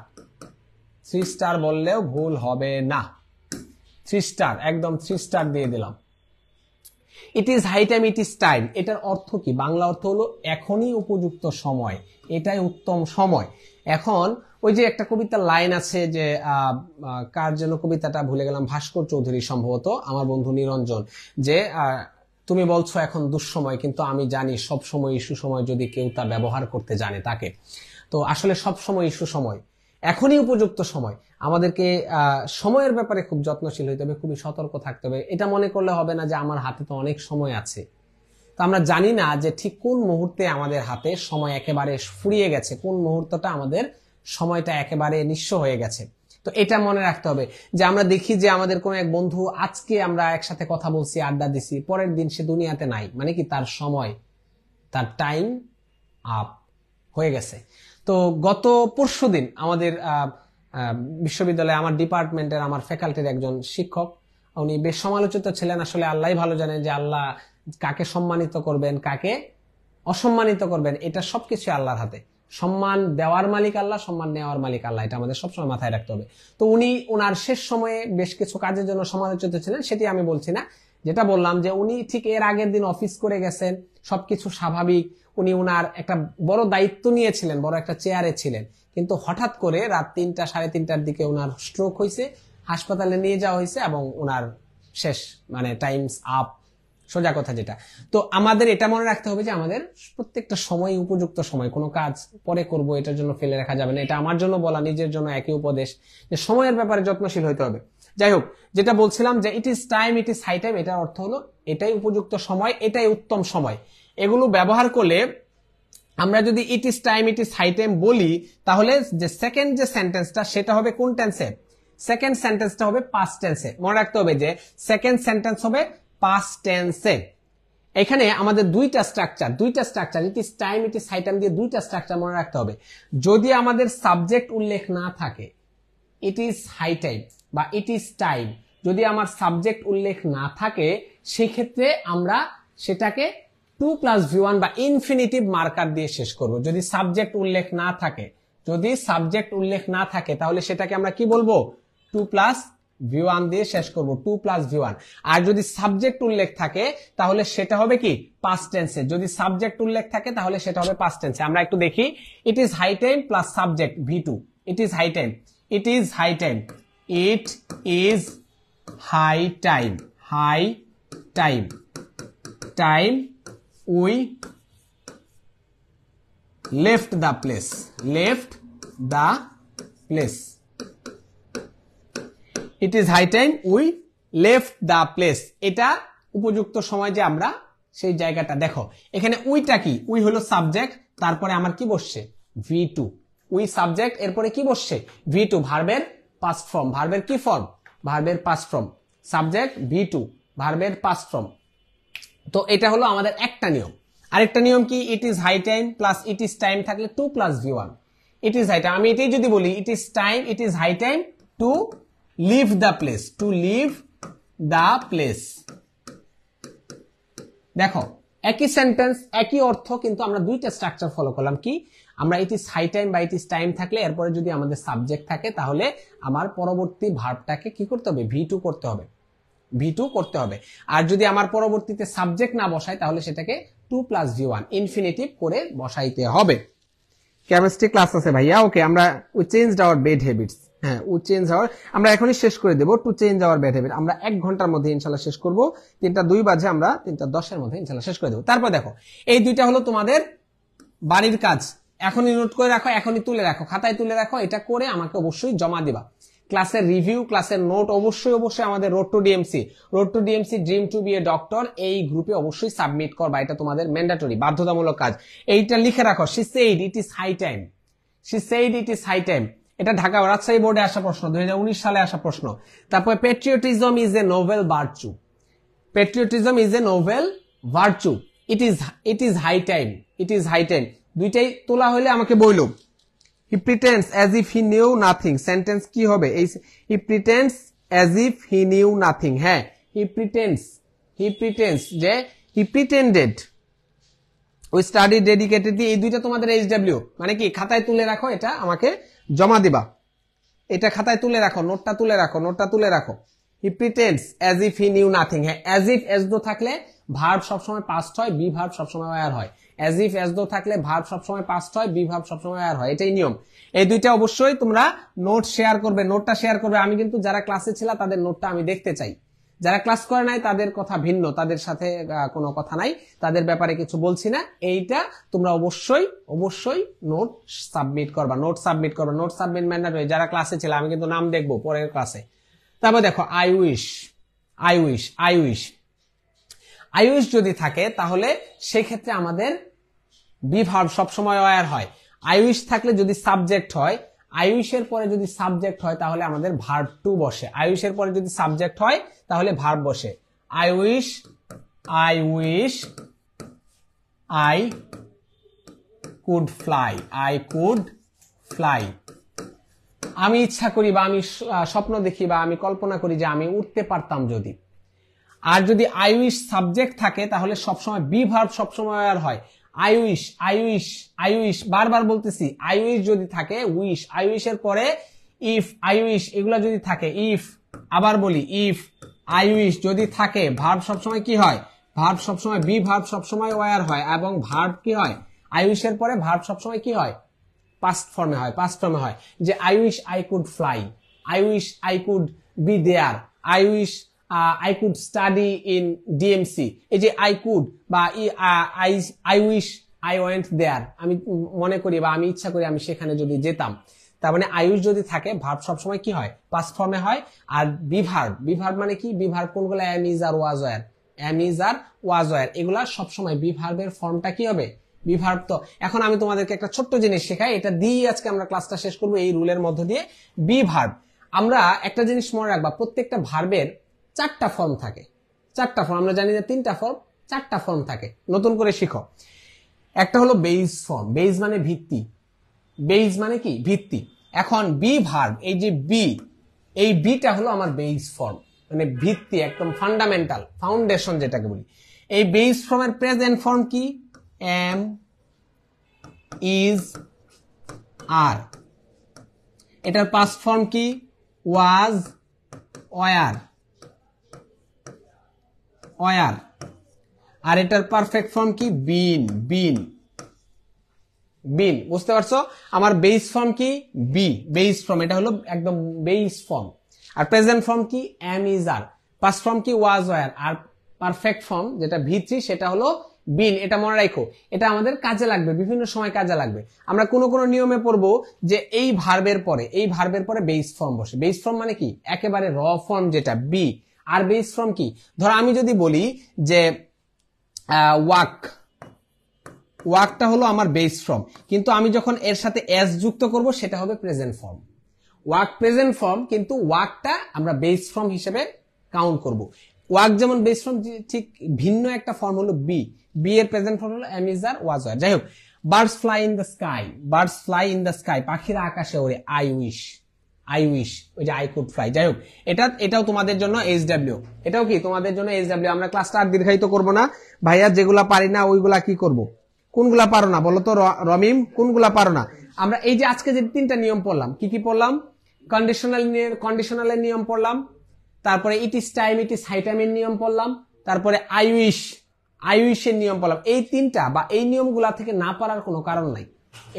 three star বললেও ভুল হবে না। থ্রি স্টার একদম থ্রি স্টার দিয়ে দিলাম। It is high time it is time এটার অর্থ কি? বাংলা অর্থ হলো এখনই উপযুক্ত সময়। এটাই উত্তম সময়। এখন ওই যে একটা কবিতার লাইন আছে যে কার যেন কবিতাটা ভুলে গেলাম, ভাস্কর চৌধুরী সম্ভবত, আমার বন্ধু নিরঞ্জন, যে তুমি বলছো এখন দুঃসময়, কিন্তু আমি জানি সব সময় ইস্যু সময় যদি কেউ তা ব্যবহার করতে জানে তাকে। তো আসলে সব সময় ইস্যু সময় এখনই উপযুক্ত সময়। আমাদেরকে সময়ের ব্যাপারে খুব যত্নশীল হইতে হবে, খুবই সতর্ক থাকতে হবে। এটা মনে করলে হবে না যে আমার হাতে তো অনেক সময় আছে। তো আমরা জানি না যে ঠিক কোন মুহূর্তে আমাদের হাতে সময় একেবারে ফুরিয়ে গেছে, কোন মুহূর্তটা আমাদের সময়টা একেবারে নিঃস্ব হয়ে গেছে। তো এটা মনে রাখতে হবে যে আমরা দেখি যে আমাদের কোন এক বন্ধু আজকে আমরা একসাথে কথা বলছি, আড্ডা দিছি, পরের দিন সে দুনিয়াতে নাই। মানে কি? তার সময়, তার টাইম আপ হয়ে গেছে। তো গত পরশু দিন আমাদের বিশ্ববিদ্যালয়ে আমার ডিপার্টমেন্টের আমার ফ্যাকাল্টির একজন শিক্ষক, উনি বেশ সমালোচিত ছিলেন। আসলে আল্লাহ ভালো জানেন যে আল্লাহ কাকে সম্মানিত করবেন, কাকে অসম্মানিত করবেন, এটা সবকিছু আল্লাহর হাতে। সম্মান দেওয়ার মালিক আল্লাহ, সম্মান নেওয়ার মালিক আল্লাহ, এটা আমাদের সবসময় মাথায় রাখতে হবে। তো উনি ওনার শেষ সময়ে বেশ কিছু কাজের জন্য সমালোচিত ছিলেন, সেটি আমি বলছি না। যেটা বললাম যে উনি ঠিক এর আগের দিন অফিস করে গেছেন, সবকিছু স্বাভাবিক। উনি উনার একটা বড় দায়িত্ব নিয়েছিলেন, বড় একটা চেয়ারে ছিলেন। কিন্তু হঠাৎ করে রাত তিনটা, সাড়ে তিনটার দিকে ওনার স্ট্রোক হয়েছে হাসপাতালে নিয়ে যাওয়া হয়েছে এবং ওনার শেষ মানে টাইমস আপ সোজা কথা যেটা। তো আমাদের এটা মনে রাখতে হবে যে আমাদের প্রত্যেকটা সময় উপযুক্ত সময়, কোনো কাজ পরে করব, এটার জন্য ফেলে রাখা যাবে না। এটা আমার জন্য বলা, নিজের জন্য একই উপদেশ। যে সময়ের ব্যাপারে যত্নশীল হইতে হবে। যাই হোক যেটা বলছিলাম যে it is time it is high time এটার অর্থ হলো এটাই উপযুক্ত সময়, এটাই উত্তম সময়। এগুলো ব্যবহার করলে আমরা যদি it is time it is high time বলি, তাহলে যে সেকেন্ড যে সেন্টেন্সটা সেটা হবে কোন টেন্সে সেকেন্ড সেন্টেন্সটা হবে পাস্ট টেন্সে মনে রাখতে হবে যে সেকেন্ড সেন্টেন্স হবে পাস্ট টেন্সে এখানে আমাদের দুইটা স্ট্রাকচার দুইটা structure it is time it is high time দিয়ে দুইটা স্ট্রাকচার মনে রাখতে হবে। যদি আমাদের সাবজেক্ট উল্লেখ না থাকে ইট ইজ হাই টাইম বা ইট ইজ টাইম যদি আমার সাবজেক্ট উল্লেখ না থাকে, সেক্ষেত্রে আমরা সেটাকে টু প্লাস ভি ওয়ান বা ইনফিনিটিভ মার্কার দিয়ে শেষ করব। যদি সাবজেক্ট উল্লেখ না থাকে, যদি সাবজেক্ট উল্লেখ না থাকে, তাহলে সেটাকে আমরা কি বলব? টু প্লাস ভি ওয়ান দিয়ে শেষ করব টু প্লাস ভি ওয়ান আর যদি সাবজেক্ট উল্লেখ থাকে, তাহলে সেটা হবে কি? পাস্ট টেন্সে যদি সাবজেক্ট উল্লেখ থাকে, তাহলে সেটা হবে পাস্ট টেন্সে আমরা একটু দেখি। It is high time plus subject V two it is high time it is high time it is high time high time time we left the place. Left the place. It is high time we left the place. এটা উপযুক্ত সময় যে আমরা সেই জায়গাটা। দেখো, এখানে উইটা কি? উই হলো সাবজেক্ট, তারপরে আমার কি বসছে? V two. উই সাবজেক্ট, এরপরে কি বসছে? ভি টু, ভার্বের পাস্ট ফর্ম ভার্বের কি ফর্ম ভার্বের past form subject V two ভার্বের পাস্ট ফর্ম তো এটা হলো আমাদের একটা নিয়ম। আরেকটা নিয়ম কি? It is high time plus it is time থাকলে to plus V one it is high time আমি এটাই যদি বলি it is time it is high time to leave the place to leave the place দেখো, একই sentence একই অর্থ কিন্তু আমরা দুইটা স্ট্রাকচার ফলো করলাম। কি? আমরা ইজ হাই টাইম বা ইজ টাইম থাকলে এরপরে যদি আমাদের সাবজেক্ট থাকে, তাহলে আমার পরবর্তী ভার্বটাকে কি করতে হবে? ভি টু করতে হবে। ভি টু করতে হবে। আর যদি আমার পরবর্তীতে সাবজেক্ট না বসাই, তাহলে সেটাকে to plus V one infinitive করে বসাইতে হবে। কেমিস্ট্রি ক্লাস আছে ভাইয়া, ওকে, আমরা we change our bed habits হ্যাঁ উই চেঞ্জ আওয়ার আমরা এখনই শেষ করে দেবো to change our bed habit আমরা এক ঘণ্টার মধ্যে ইনশাল্লাহ শেষ করব, তিনটা দুই বাজে আমরা তিনটা দশের মধ্যে ইনশাল্লাহ শেষ করে দেবো। তারপর দেখো, এই দুইটা হলো তোমাদের বাড়ির কাজ। এখনই নোট করে রাখো, এখনই তুলে রাখো। খাতায় তুলে রাখো, এটা করে আমাকে অবশ্যই জমা দিবা। ক্লাসের রিভিউ ক্লাসের নোট অবশ্যই অবশ্যই আমাদের road to DMC road to DMC dream to be a doctor এই গ্রুপে অবশ্যই সাবমিট করবা, এটা তোমাদের ম্যান্ডাটরি বাধ্যতামূলক কাজ। এইটা লিখে রাখো she said it is high time she said it is high time এটা ঢাকা রাজশাহী বোর্ডে আসা প্রশ্ন, দুই হাজার উনিশ সালে আসা প্রশ্ন। তারপরে patriotism is a noble virtue patriotism is a noble virtue it is it is high time it is high time দুইটাই তোলা হলে আমাকে বইল। He pretends as if he knew nothing sentence কি হবে? এই he pretends as if he knew nothing হ্যাঁ he pretends he pretends যে হি প্রিটেন্ডেড ওই স্টাডি ডেডিকেটেড দিয়ে এই দুইটা তোমাদের এইচ ডাব্লিউ মানে কি, খাতায় তুলে রাখো, এটা আমাকে জমা দিবা। এটা খাতায় তুলে রাখো, নোটটা তুলে রাখো, নোটটা তুলে রাখো। He pretends as if he knew nothing হ্যাঁ অ্যাজ ইফ এজ দো থাকলে ভার্ব সবসময় পাস্ট হয় বি ভার্ব সবসময় ওয়ার হয়। অ্যাজ ইফ এস দো থাকলে ভার্ব সবসময় পাস্ট হয় বি ভার্ব সবসময় আর হয়। এটাই নিয়ম। এই দুইটা অবশ্যই তোমরা নোট শেয়ার করবে। নোটটা শেয়ার করবে। আমি কিন্তু যারা ক্লাসে ছিল, তাদের নোটটা আমি দেখতে চাই। যারা ক্লাস করে নাই, তাদের কথা ভিন্ন। তাদের সাথে কোনো কথা নাই। তাদের ব্যাপারে কিছু বলছি না। এইটা তোমরা অবশ্যই অবশ্যই নোট সাবমিট করবা। নোট সাবমিট করবা। নোট সাবমিট ম্যান্ডাটরি যারা ক্লাসে ছিল, আমি কিন্তু নাম দেখব পরের ক্লাসে তারপর দেখো I wish I wish I wish I wish যদি থাকে, তাহলে সেক্ষেত্রে আমাদের বিভাব সবসময় অয়ার হয়। উইশ থাকলে যদি সাবজেক্ট হয়, আয়ুষের পরে যদি সাবজেক্ট হয়, তাহলে আমাদের ভার্ব টু বসে। আয়ুষের পরে যদি সাবজেক্ট হয়, তাহলে ভার্ব বসে। I wish I wish I could fly I could fly আমি ইচ্ছা করি বা আমি স্বপ্ন দেখি বা আমি কল্পনা করি যে আমি উঠতে পারতাম যদি। আর যদি আই উইশ সাবজেক্ট থাকে, তাহলে সবসময় বি ভার্ব সবসময় আর হয়। আই উইশ আই উইশ বারবার বলতেছি আই উইশ যদি থাকে, উইশ উইশের পরে ইফ আই উইশ এগুলা যদি থাকে, ইফ, আবার বলি, ইফ আই উইশ যদি থাকে, ভার্ব সবসময় কি হয়? ভার্ব সবসময় বি, ভার্ব সবসময় ওয়ার হয়, এবং ভার্ব কি হয়? আই উইশের পরে ভার্ব সবসময় কি হয়? পাস্ট ফর্মে হয় পাস্ট ফর্মে হয়। যে I wish I could fly I wish I could be there I wish I could study in DMC এই যে আই কুড বা I I wish I went there আমি মনে করি বা আমি ইচ্ছা করি আমি সেখানে যদি যেতাম। তার মানে আয়ুষ যদি থাকে ভার্ব সবসময় কি হয়? পাস ফর্মে হয়। আর বিভার্ব বিভার্ব মানে কি? বিভার্ব কোনগুলো? Am is are was were am is are was were এগুলা সবসময় বিভার্বের ফর্মটা কি হবে? বিভার্ব তো। এখন আমি তোমাদেরকে একটা ছোট্ট জিনিস শেখাই। এটা দিয়ে আজকে আমরা ক্লাসটা শেষ করব এই রুলের মধ্য দিয়ে বিভার্ব। আমরা একটা জিনিস মনে রাখবা, প্রত্যেকটা ভার্বের চারটা ফর্ম থাকে। চারটা ফর্ম আমরা জানি যে তিনটা ফর্ম চারটা ফর্ম থাকে। নতুন করে শিখো। একটা হলো বেইজ ফর্ম বেইজ মানে ভিত্তি। বেইজ মানে কি? ভিত্তি। এখন বি ভার্ব এই যে বি এই বিটা হলো আমার বেইজ ফর্ম মানে ভিত্তি, একদম ফান্ডামেন্টাল ফাউন্ডেশন যেটাকে বলি। এই বেইজ ফর্মের প্রেজেন্ট ফর্ম কি? এম ইজ আর এটার পাস্ট ফর্ম কি? ওয়াজ ওয়ার ওয়ার আর এটার পারফেক্ট ফর্ম কি? বিন বিন বিন বুঝতে পারছ? আমার বেস ফর্ম কি? বি বেস ফর্ম এটা হলো একদম বেস ফর্ম আর প্রেজেন্ট ফর্ম কি? Am is are past form কি? ওয়াজ ওয়ার আর পারফেক্ট ফর্ম যেটা ভি থ্রি সেটা হলো বিন এটা মনে রাখো, এটা আমাদের কাজে লাগবে, বিভিন্ন সময় কাজে লাগবে। আমরা কোনো কোনো নিয়মে পড়ব যে এই ভার্বের পরে, এই ভার্বের পরে বেস ফর্ম বসে। বেস ফর্ম মানে কি? একেবারে র ফর্ম যেটা বি আর বেস ফর্ম কি? ধরো আমি যদি বলি যে ওয়াক, ওয়াকটা হলো আমার বেস ফর্ম। কিন্তু আমি যখন এর সাথে এস যুক্ত করব, সেটা হবে present form. Walk present form, কিন্তু ওয়াকটা আমরা বেস ফর্ম হিসেবে কাউন্ট করব। ওয়াক যেমন বেস ফর্ম ঠিক ভিন্ন একটা ফর্ম হলো বি। বি এর প্রেজেন্ট ফর্ম হলো এম ইজ আর ওয়াজ আর যাই হোক, birds fly in the sky, birds fly in the sky, পাখিরা আকাশে ওড়ে, আই উইশ। আই উইশ ওই যে আই কুড ফ্লাই যাই হোক, এটা, এটাও তোমাদের জন্য এইচ ডাব্লিউ এটাও কি, তোমাদের জন্য এইচ ডাব্লিউ আমরা ক্লাসটা আর দীর্ঘায়িত করব না। ভাইয়া, যেগুলা পারি না, ওইগুলা কি করব? কোনগুলা পারো না, বলো তো রমিম, কোনগুলা পারো না? আমরা এই যে আজকে যে তিনটা নিয়ম পড়লাম, কি কি পড়লাম? কন্ডিশনাল কন্ডিশনালের নিয়ম পড়লাম। তারপরে ইট ইস টাইম ইট ইস হাইটাইমের নিয়ম পড়লাম। তারপরে আই উইশ আই উইশের নিয়ম পড়লাম। এই তিনটা বা এই নিয়মগুলা থেকে না পারার কোনো কারণ নাই।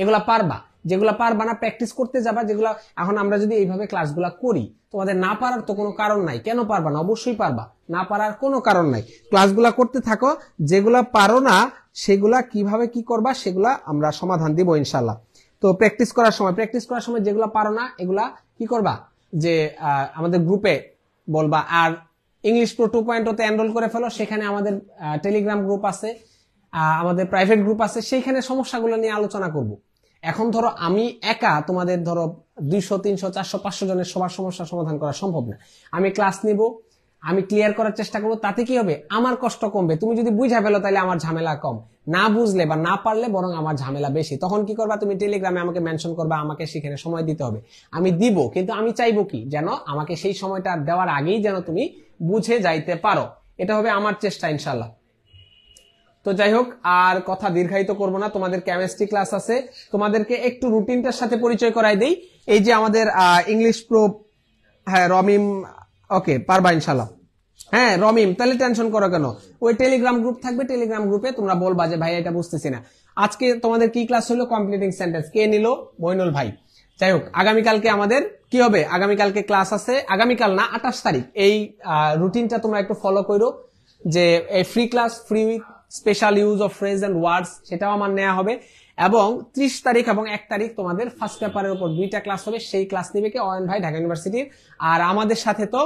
এগুলা পারবা? যেগুলা পারবা না প্র্যাকটিস করতে যাবা, যেগুলো এখন আমরা যদি এইভাবে ক্লাসগুলা করি, তোমাদের না পারার তো কোনো কারণ নাই। কেন পারবা না? অবশ্যই পারবা। না পারার কোনো কারণ নাই। ক্লাসগুলা করতে থাকো, যেগুলা পারো না, সেগুলা কীভাবে কি করবা, সেগুলা আমরা সমাধান দিব ইনশাল্লাহ তো প্র্যাকটিস করার সময় প্র্যাকটিস করার সময় যেগুলা পারো না, এগুলা কি করবা? যে আমাদের গ্রুপে বলবা, আর ইংলিশ প্রো টু পয়েন্ট ওতে এনরোল করে ফেলো। সেখানে আমাদের টেলিগ্রাম গ্রুপ আছে আমাদের প্রাইভেট গ্রুপ আছে। সেইখানে সমস্যাগুলো নিয়ে আলোচনা করব। এখন ধরো আমি একা তোমাদের ধরো দুইশো, তিনশো, চারশো, পাঁচশো জনের সবার সমস্যার সমাধান করা সম্ভব না। আমি ক্লাস নিব, আমি ক্লিয়ার করার চেষ্টা করব, তাতে কি হবে? আমার কষ্ট কমবে। তুমি যদি বুঝা ফেলো তাহলে আমার ঝামেলা কম। না বুঝলে বা না পারলে বরং আমার ঝামেলা বেশি। তখন কি করবা? তুমি টেলিগ্রামে আমাকে মেনশন করবা, আমাকে সেখানে সময় দিতে হবে। আমি দিব, কিন্তু আমি চাইব কি? যেন আমাকে সেই সময়টা দেওয়ার আগেই যেন তুমি বুঝে যাইতে পারো। এটা হবে আমার চেষ্টা ইনশাল্লাহ তো যাই হোক আর কথা দীর্ঘায়িত করব না, তোমাদের কেমিস্ট্রি ক্লাস আছে। তোমাদেরকে একটু রুটিনটার সাথে পরিচয় করাই দেই। এই যে আমাদের ইংলিশ প্রো হ্যাঁ রমিম, ওকে, পারবা ইনশাল্লাহ হ্যাঁ রমিম, তাহলে টেনশন করো কেন? ওই টেলিগ্রাম গ্রুপ থাকবে টেলিগ্রাম গ্রুপে তোমরা বলবা যে ভাই এটা বুঝতেছি না। আজকে তোমাদের কি ক্লাস হলো? কমপ্লিটিং সেন্টেন্স কে নিল? মইনুল ভাই। যাই হোক আগামীকালকে আমাদের কি হবে? আগামীকালকে ক্লাস আছে। আগামীকাল না, আঠাশ তারিখ। এই রুটিনটা তোমরা একটু ফলো করো যে, এই free class free week special use of phrase and words সেটাও আমার নেওয়া হবে। এবং ত্রিশ তারিখ এবং এক তারিখ তোমাদের ফার্স্ট পেপারের উপর দুইটা ক্লাস হবে, সেই ক্লাস নিবে কে অয়ন ভাই ঢাকা ইউনিভার্সিটির আর আমাদের সাথে তো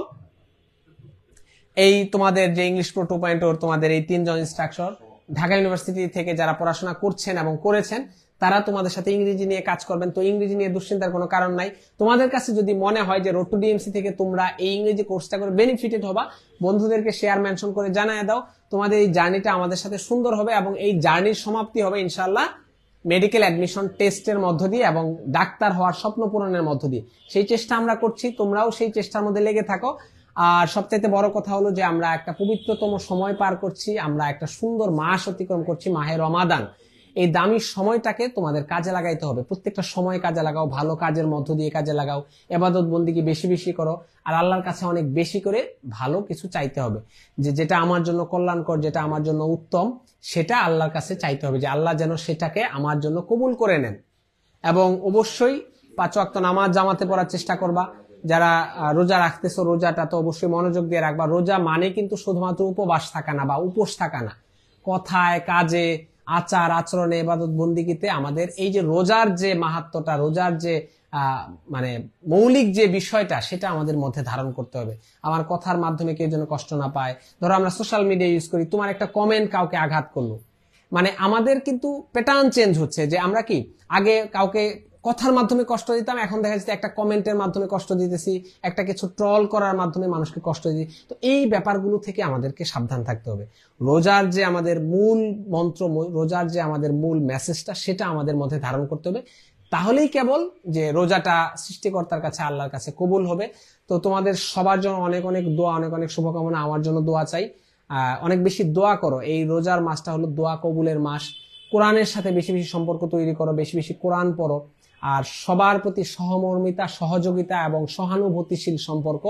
এই তোমাদের যে ইংলিশ প্রো টু পয়েন্ট তোমাদের এই তিনজন ইনস্ট্রাকশন ঢাকা ইউনিভার্সিটি থেকে যারা পড়াশোনা করছেন এবং করেছেন তারা তোমাদের সাথে ইংরেজি নিয়ে কাজ করবেন। তো ইংরেজি নিয়ে দুশ্চিন্তার কোনো কারণ নাই। তোমাদের কাছে যদি মনে হয় যে রোড টু ডিএমসি থেকে তোমরা এই ইংরেজি কোর্সটা করে বেনিফিটেড হবা, বন্ধুদেরকে শেয়ার মেনশন করে জানায় দাও। তোমাদের এই জার্নিটা আমাদের সাথে সুন্দর হবে এবং এই জার্নির সমাপ্তি হবে ইনশাল্লাহ মেডিকেল অ্যাডমিশন টেস্টের মধ্য দিয়ে এবং ডাক্তার হওয়ার স্বপ্ন পূরণের মধ্য দিয়ে। সেই চেষ্টা আমরা করছি, তোমরাও সেই চেষ্টার মধ্যে লেগে থাকো। আর সবচাইতে বড় কথা হলো যে আমরা একটা পবিত্রতম সময় পার করছি, আমরা একটা সুন্দর মাস অতিক্রম করছি মাহে রমাদান। এই দামি সময়টাকে তোমাদের কাজে লাগাইতে হবে। প্রত্যেকটা সময় কাজে লাগাও, ভালো কাজের মধ্য দিয়ে কাজে লাগাও। এবাদত বন্দিকে বেশি বেশি করো আর আল্লাহর কাছে অনেক বেশি করে ভালো কিছু চাইতে হবে। যে যেটা আমার জন্য কল্যাণকর, যেটা আমার জন্য উত্তম, সেটা আল্লাহর কাছে চাইতে হবে যে আল্লাহ যেন সেটাকে আমার জন্য কবুল করে নেন। এবং অবশ্যই পাঁচ অক্ত নামাজ জামাতে পড়ার চেষ্টা করবা। যারা রোজা রাখতেছো, রোজাটা তো অবশ্যই মনোযোগ দিয়ে রাখবা। রোজা মানে কিন্তু শুধুমাত্র উপবাস থাকা না বা উপোস থাকা না। কথায়, কাজে আচার আচরণে এবাদত বন্দিগিতে আমাদের এই যে রোজার যে মাহাত্মটা, রোজার যে মানে মৌলিক যে বিষয়টা, সেটা আমাদের মধ্যে ধারণ করতে হবে। আমার কথার মাধ্যমে কেউ যেন কষ্ট না পায়। ধরো আমরা সোশ্যাল মিডিয়া ইউজ করি, তোমার একটা কমেন্ট কাউকে আঘাত করল। মানে আমাদের কিন্তু প্যাটার্ন চেঞ্জ হচ্ছে যে আমরা কি, আগে কাউকে কথার মাধ্যমে কষ্ট দিতাম, এখন দেখা যাচ্ছে একটা কমেন্টের মাধ্যমে কষ্ট দিতেছি একটা কিছু ট্রল করার মাধ্যমে মানুষকে কষ্ট দিই। তো এই ব্যাপারগুলো থেকে আমাদেরকে সাবধান থাকতে হবে। রোজার যে আমাদের মূল মন্ত্র, রোজার যে আমাদের মূল মেসেজটা সেটা আমাদের মধ্যে ধারণ করতে হবে। তাহলেই কেবল যে রোজাটা সৃষ্টিকর্তার কাছে, আল্লাহর কাছে কবুল হবে। তো তোমাদের সবার জন্য অনেক অনেক দোয়া, অনেক অনেক শুভকামনা, আমার জন্য দোয়া চাই। অনেক বেশি দোয়া করো। এই রোজার মাসটা হলো দোয়া কবুলের মাস। কোরআনের সাথে বেশি বেশি সম্পর্ক তৈরি করো, বেশি বেশি কোরআন পড়ো। আর সবার প্রতি সহমর্মিতা, সহযোগিতা এবং সহানুভূতিশীল সম্পর্ক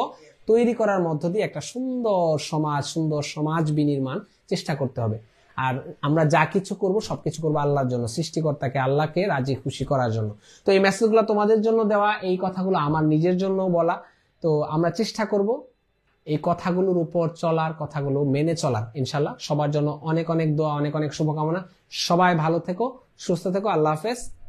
তৈরি করার মধ্য দিয়ে একটা সুন্দর সমাজ সুন্দর সমাজ বিনির্মাণ চেষ্টা করতে হবে। আর আমরা যা কিছু করব সবকিছু করব আল্লাহর জন্য, সৃষ্টিকর্তাকে, আল্লাহকে রাজি, খুশি করার জন্য। তো এই মেসেজগুলো তোমাদের জন্য দেওয়া, এই কথাগুলো আমার নিজের জন্য বলা। তো আমরা চেষ্টা করব এই কথাগুলোর উপর চলার, কথাগুলো মেনে চলার ইনশাল্লাহ সবার জন্য অনেক অনেক দোয়া, অনেক অনেক শুভকামনা। সবাই ভালো থেকো, সুস্থ থেকো। আল্লাহ হাফেজ।